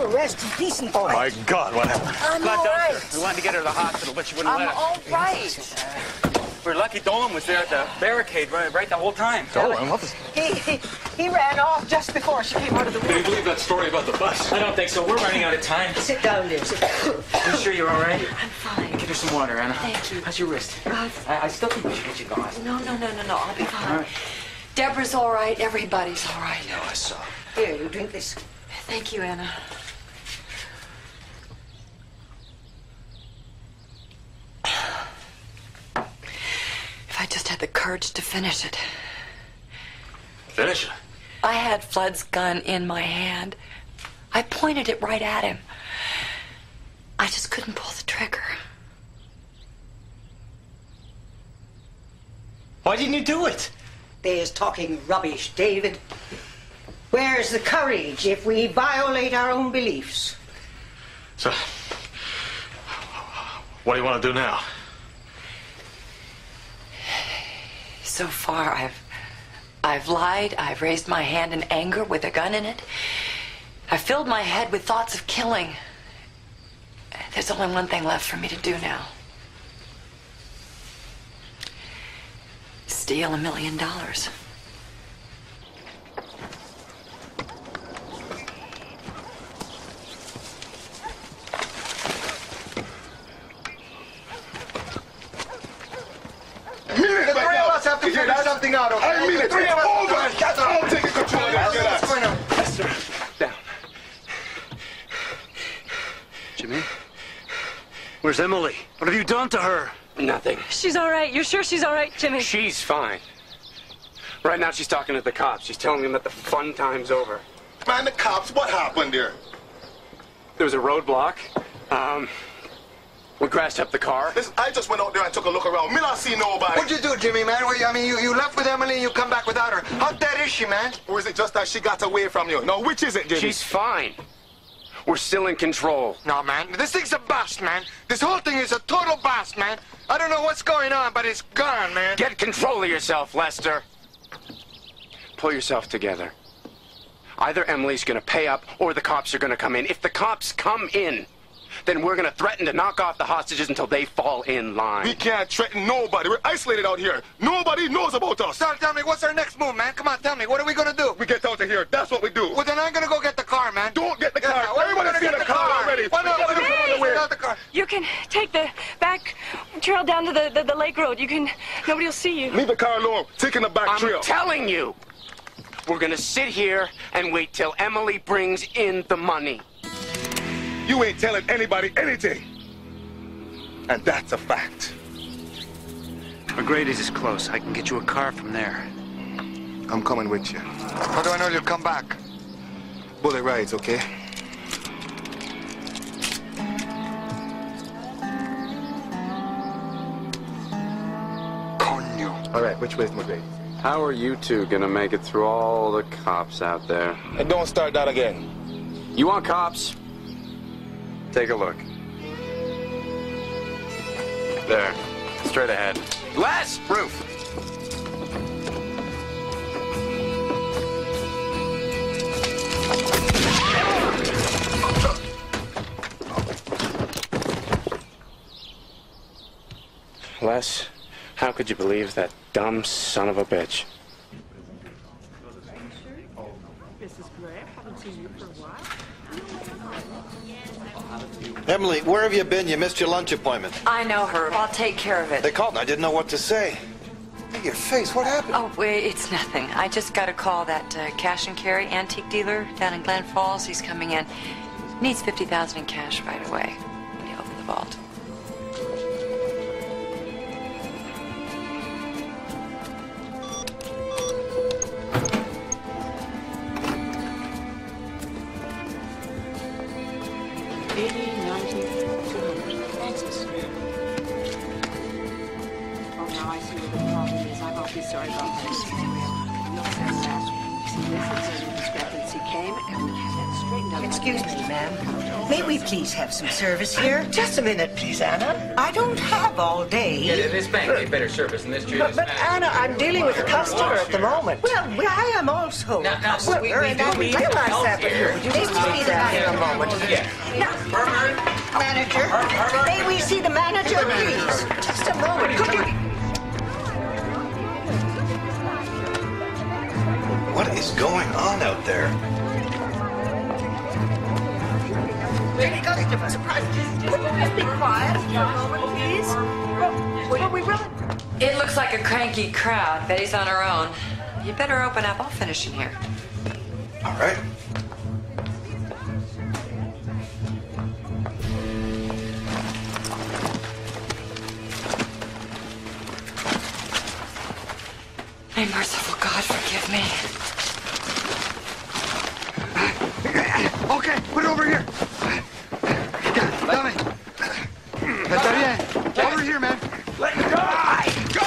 Oh, rest in peace, and. Oh, my God, what happened? I'm Glad all to- We wanted to get her to the hospital, but she wouldn't I'm let us. all right. We're lucky Dolan was there at the barricade right, right the whole time. Dolan? What was... He, he, he ran off just before she came out of the Can you window. believe that story about the bus? I don't think so. We're running out of time. Sit down Liz. Sit down. You sure you're all right? I'm fine. Get her some water, Anna. Thank you. How's your wrist? Uh, I, I still think we should get you going. no, no, no, no, no. I'll be fine. right. Deborah's all right. Everybody's all right. No, I saw. Here, you drink this. Thank you, Anna. If I just had the courage to finish it. Finish it. I had Flood's gun in my hand. I pointed it right at him. I just couldn't pull the trigger. Why didn't you do it? There's talking rubbish, David. Where's the courage if we violate our own beliefs? So, what do you want to do now? So far, I've I've lied. I've raised my hand in anger with a gun in it. I've filled my head with thoughts of killing. There's only one thing left for me to do now. Steal a million dollars. Mean it, The three of us have to You hear figure that? something out, okay? I mean The it. three It's of us- over. Shut up. I'm taking control of this. Get out. What's going on? Lester, down. Jimmy? Where's Emily? What have you done to her? Nothing. She's all right. You're sure she's all right, Jimmy? She's fine. Right now, she's talking to the cops. She's telling them that the fun time's over. Man, the cops, what happened here? There was a roadblock. Um, we crashed up the car. Listen, I just went out there and took a look around. Me not see nobody. What'd you do, Jimmy, man? Well, I mean, you, you left with Emily and you come back without her. How dead is she, man? Or is it just that she got away from you? No, which is it, Jimmy? She's fine. We're still in control. No, man. This thing's a bust, man. This whole thing is a total bust, man. I don't know what's going on, but it's gone, man. Get control of yourself, Lester. Pull yourself together. Either Emily's gonna pay up or the cops are gonna come in. If the cops come in, then we're gonna threaten to knock off the hostages until they fall in line. We can't threaten nobody. We're isolated out here. Nobody knows about us. So tell me, what's our next move, man? Come on, tell me. What are we gonna do? We get out of here. That's what we do. Well, then I'm gonna go get the car, man. Don't get the Yeah, car. when are Everybody's gonna in the car already. Well, no, We gotta we get don't on the get the car. You can take the back trail down to the, the, the lake road. You can. Nobody will see you. Leave the car alone. Taking the back trail. I'm trail. telling you, we're gonna sit here and wait till Emily brings in the money. You ain't telling anybody anything. And that's a fact. McGrady's is close. I can get you a car from there. I'm coming with you. How do I know you'll come back? Bullet rides, okay? All right, which way's McGrady? How are you two gonna make it through all the cops out there? And don't start that again. You want cops? Take a look. There. Straight ahead. Les! Roof! Les, how could you believe that dumb son of a bitch? Mrs. Gray, haven't seen you for a while. Emily, where have you been? You missed your lunch appointment. I know her. I'll take care of it. They called and I didn't know what to say. Look at your face. What happened? Oh, wait, it's nothing. I just got a call that uh, cash and carry antique dealer down in Glen Falls. He's coming in. Needs 50000 in cash right away. When you open the vault. Service here? Just a minute, please, Anna. I don't have all day. Yeah, this bank gave better service than this Judas But, but. Anna, I'm dealing with a customer at the moment. Well, I am also Now- a now, customer, we- we and do I need realize help that. But here. would you please be that in a moment? Yeah. Now, manager, may we see the manager, please? Just a moment. Could you? What is going on out there? Any customer? Surprise. Could you just be quiet for a moment, please? Well, we really... It looks like a cranky crowd. Betty's on her own. You better open up. I'll finish in here. All right. May merciful God forgive me. Okay, put it over here. Dame. Está bien. Over here, man. Let go. Go.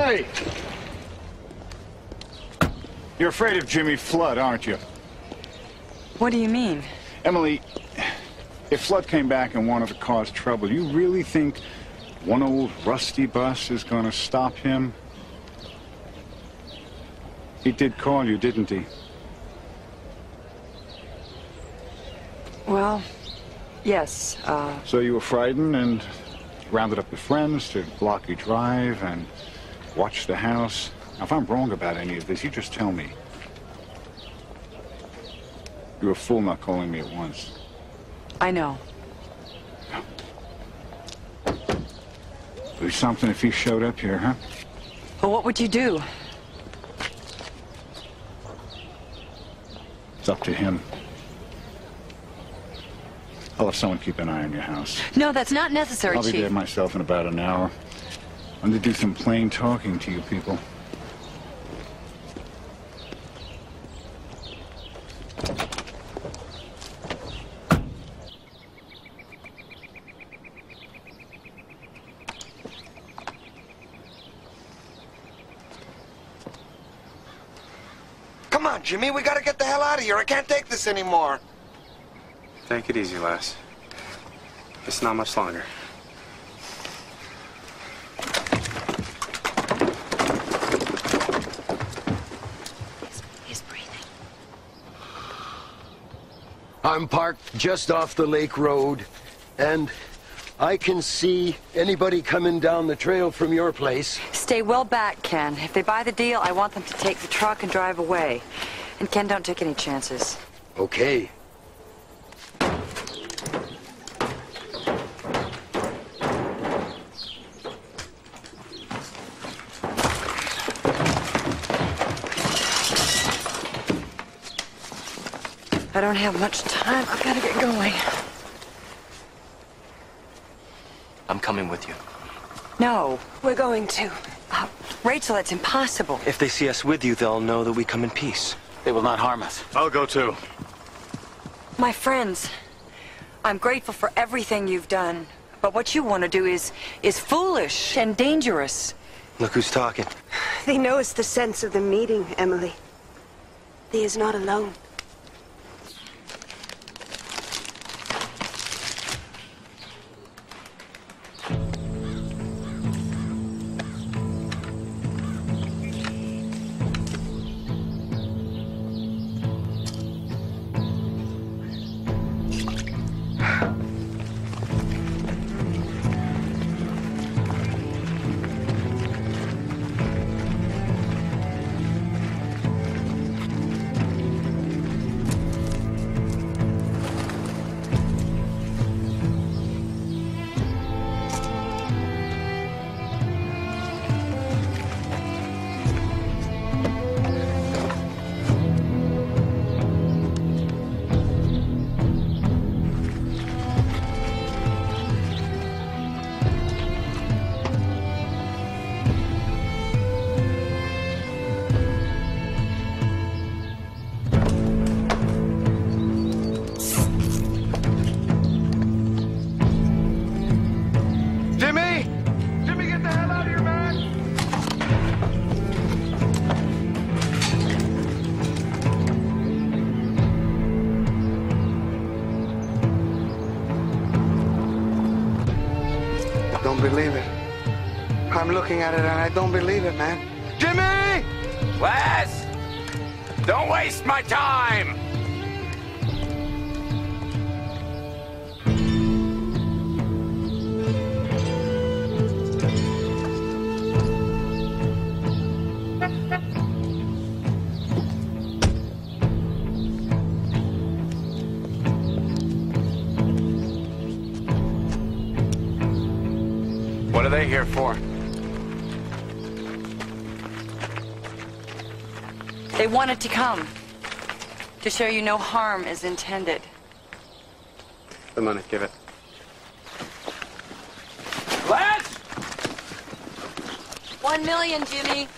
Emily! You're afraid of Jimmy Flood, aren't you? What do you mean? Emily, if Flood came back and wanted to cause trouble, you really think one old rusty bus is going to stop him? He did call you, didn't he? Well, yes. Uh, So you were frightened and rounded up your friends to block your drive and watch the house. Now, if I'm wrong about any of this, you just tell me. You're a fool not calling me at once. I know. Do something if he showed up here, huh? Well, what would you do? It's up to him. I'll have someone keep an eye on your house. No, that's not necessary, I'll be Chief. there myself in about an hour. I'm to do some plain talking to you people. Come on, Jimmy, we gotta get the hell out of here. I can't take this anymore. Take it easy, Les. It's not much longer. I'm parked just off the lake road, and I can see anybody coming down the trail from your place. Stay well back, Ken. If they buy the deal, I want them to take the truck and drive away. And Ken, don't take any chances. Okay. I don't have much time. I've got to get going. I'm coming with you. No. We're going to. Uh, Rachel, it's impossible. If they see us with you, they'll know that we come in peace. They will not harm us. I'll go too. My friends, I'm grateful for everything you've done. But what you want to do is is foolish and dangerous. Look who's talking. They know it's the sense of the meeting, Emily. Thee is not alone. Looking at it and I don't believe it, man. Jimmy! Les! Don't waste my time! What are they here for? Wanted to come to show you no harm is intended. The money, give it. Les! One million, Jimmy.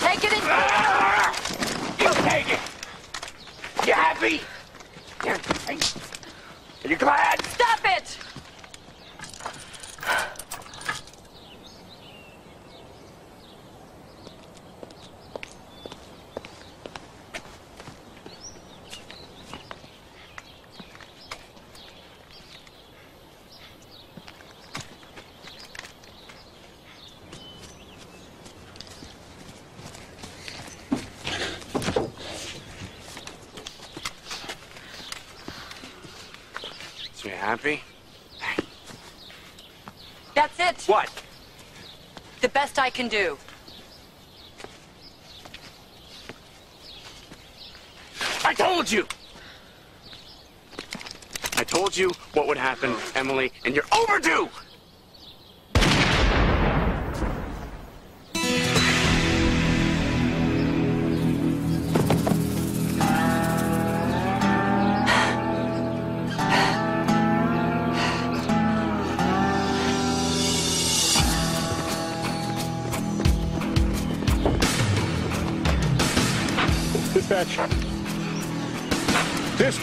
Take it and... You take it! You happy? Are you glad? Stop it! So you happy? That's it. What? The best I can do. I told you! I told you what would happen, Emily, and you're overdue!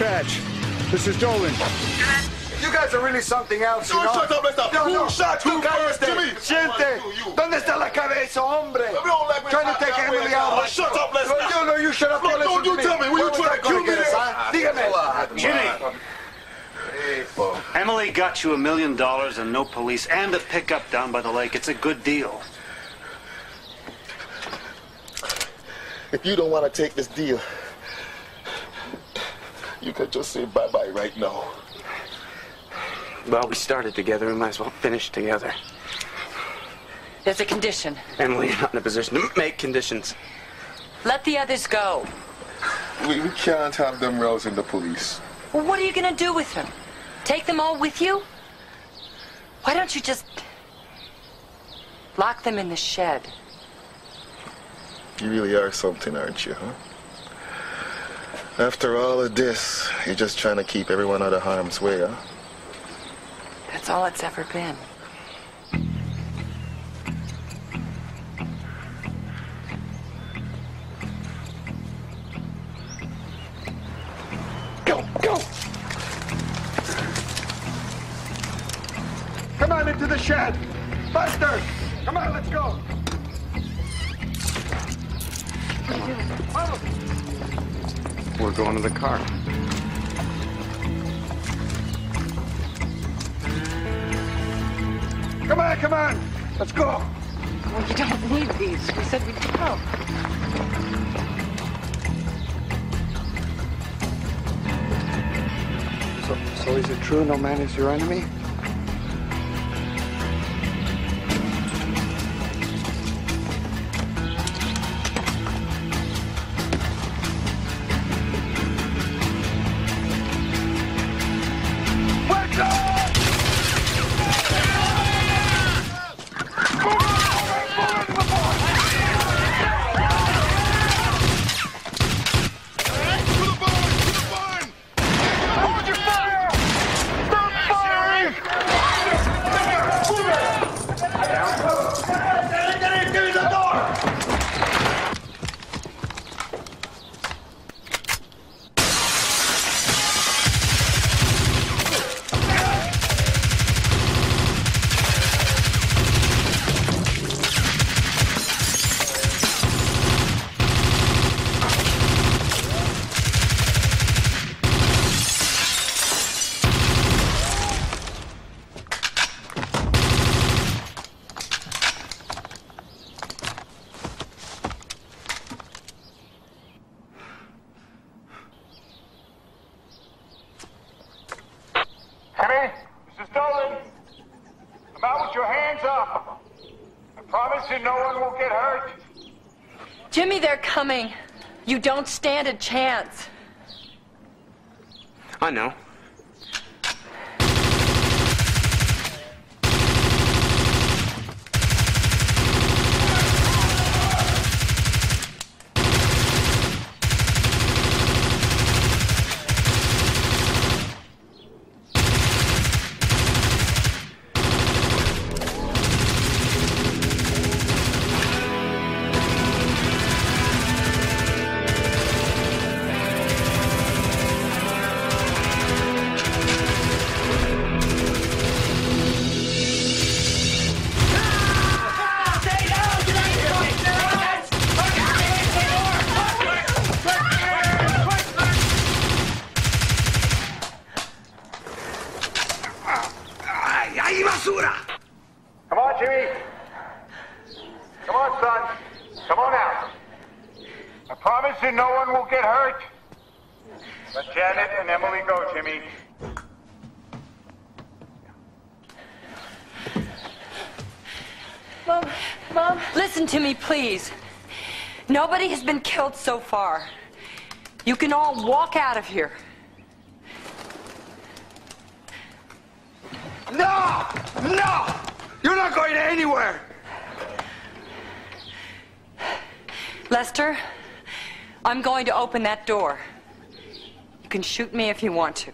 Dispatch. This is Dolan. You guys are really something else, you No, know? shut up, mister. No, Who no. shot Tú you first, cállate. Jimmy? Siente. ¿Dónde está la cabeza, hombre? don't let me Trying to take Emily out. Oh, shut up, Lester. No, no, you shut up. Look, Don't don't you tell me. Were you trying to kill gonna me get us, huh? Dígame. Jimmy. Emily got you a million dollars and no police and a pickup down by the lake. It's a good deal. If you don't want to take this deal, you could just say bye-bye right now. Well, we started together. We might as well finish together. There's a condition. Emily, you're not in a position to make conditions. Let the others go. We, we can't have them rousing the police. Well, what are you going to do with them? Take them all with you? Why don't you just lock them in the shed? You really are something, aren't you, huh? After all of this, you're just trying to keep everyone out of harm's way, huh? That's all it's ever been. Go, go. Come on into the shed. Buster, come on, let's go. We're going to the car. Come on, come on. Let's go. Well, you don't need these. We said we'd come. So, so is it true no man is your enemy? Stand a chance. I know. So far. You can all walk out of here. No! No! You're not going anywhere! Lester, I'm going to open that door. You can shoot me if you want to.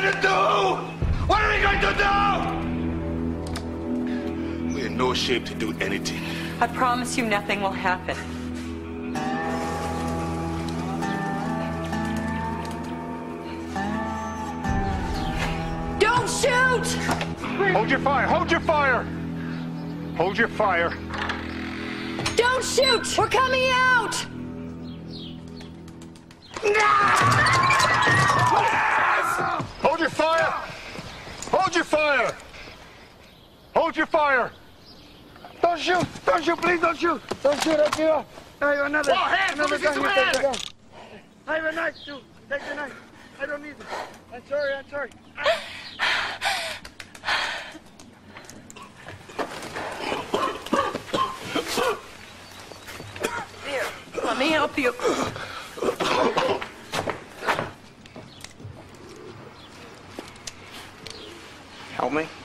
going to do? What are we going to do? We're in no shape to do anything. I promise you nothing will happen. Don't shoot! Hold your fire! Hold your fire! Hold your fire. Don't shoot! We're coming out! No! Your fire! Hold your fire! Hold your fire! Don't shoot! Don't shoot! Please don't shoot! Don't shoot up here! I have another. Oh, hands! another Let me see some gun here. Take the hands. gun. I have a knife too. Take the knife. I don't need it. I'm sorry. I'm sorry. Here, let me help you. Me?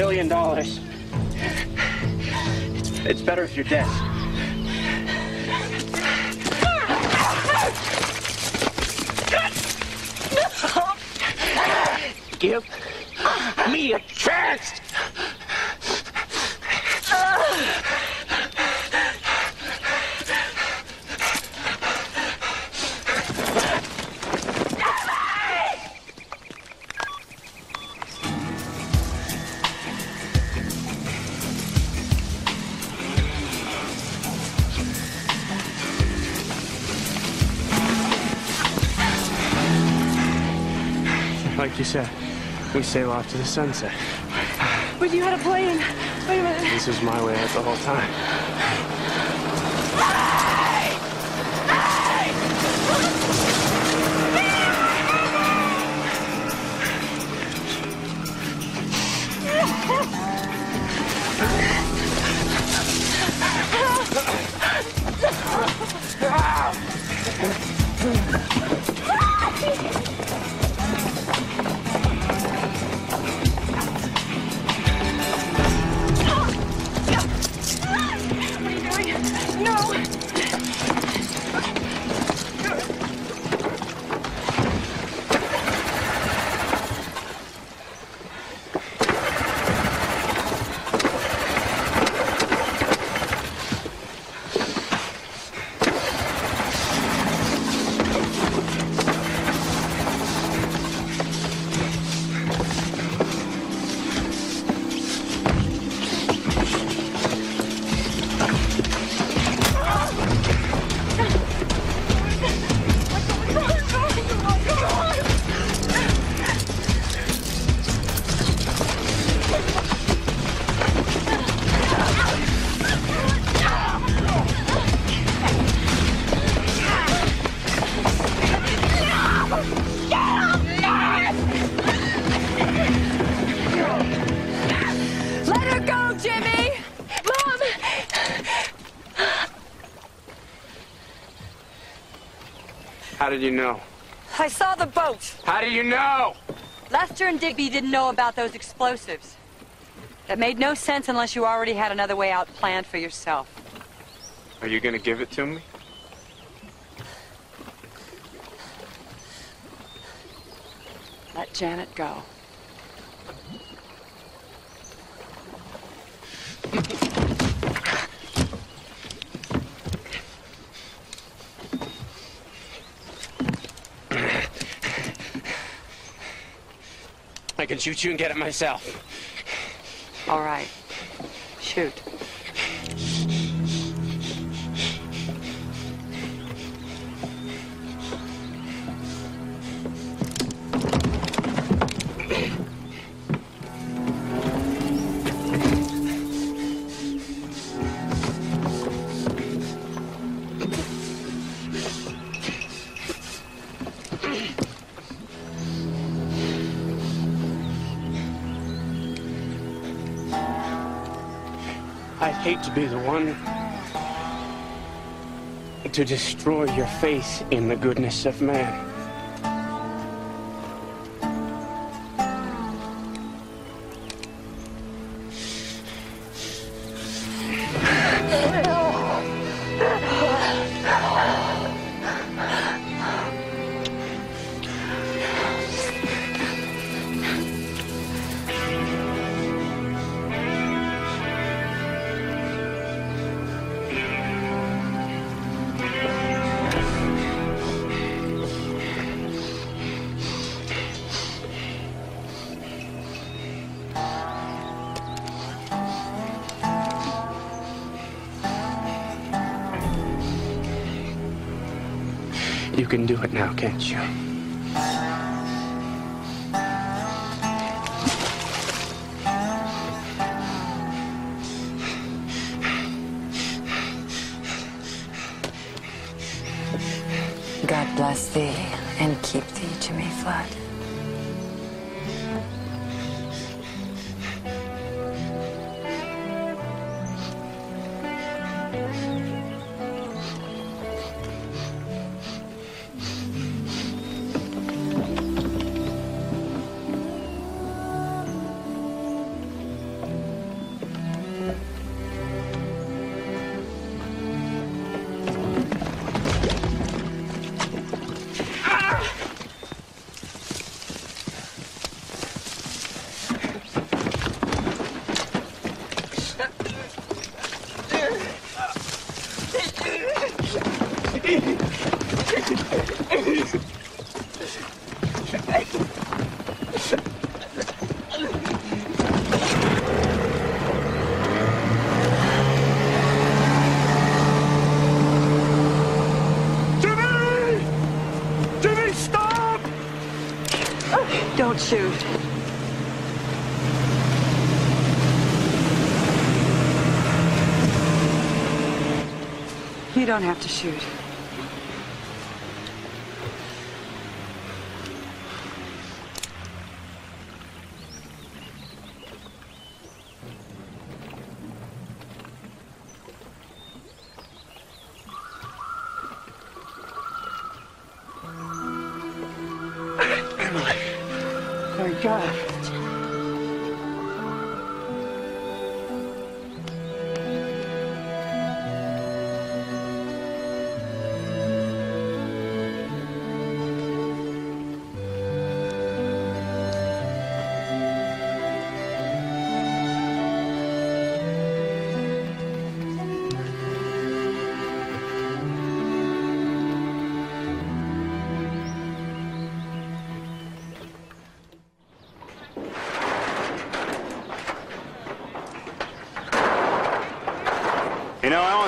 Million dollars, it's, it's better if you're dead. Sail off to the sunset. But you had a plane. Wait a minute. This was my way out the whole time. How did you know? I saw the boat. How do you know? Lester and Digby didn't know about those explosives. That made no sense unless you already had another way out planned for yourself. Are you gonna give it to me? Let Janet go. can shoot you and get it myself. All right. Shoot. To be the one to destroy your faith in the goodness of man. Can do it now, can't you? Don't have to shoot.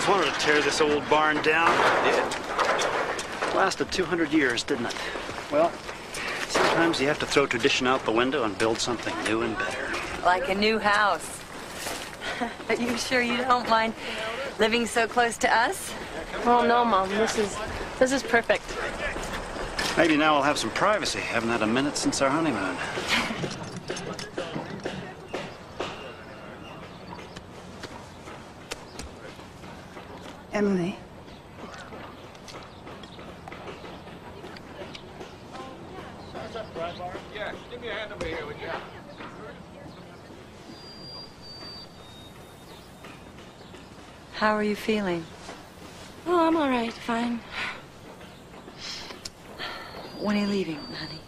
Always wanted to tear this old barn down. It lasted 200 years, didn't it? Well, sometimes you have to throw tradition out the window and build something new and better. Like a new house. Are you sure you don't mind living so close to us? Oh no, Mom. This is this is perfect. Maybe now we'll have some privacy. Haven't had a minute since our honeymoon. How are you feeling? Oh, I'm all right, fine. When are you leaving, honey?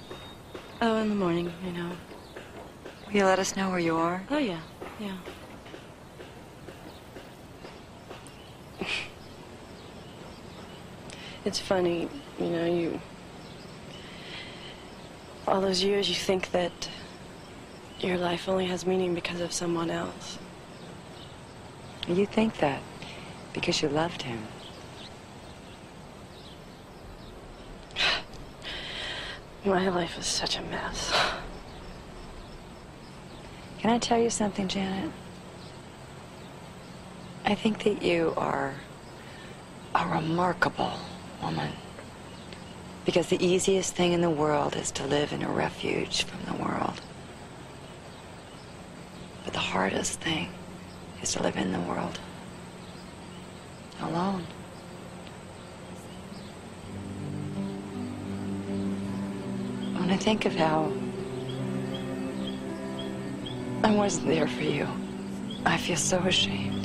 Oh, in the morning, you know. Will you let us know where you are? Oh, yeah, yeah. It's funny, you know, you. All those years you think that your life only has meaning because of someone else. You think that because you loved him. My life is such a mess. Can I tell you something, Janet? I think that you are a remarkable woman. Because the easiest thing in the world is to live in a refuge from the world. But the hardest thing is to live in the world alone. When I think of how I wasn't there for you, I feel so ashamed.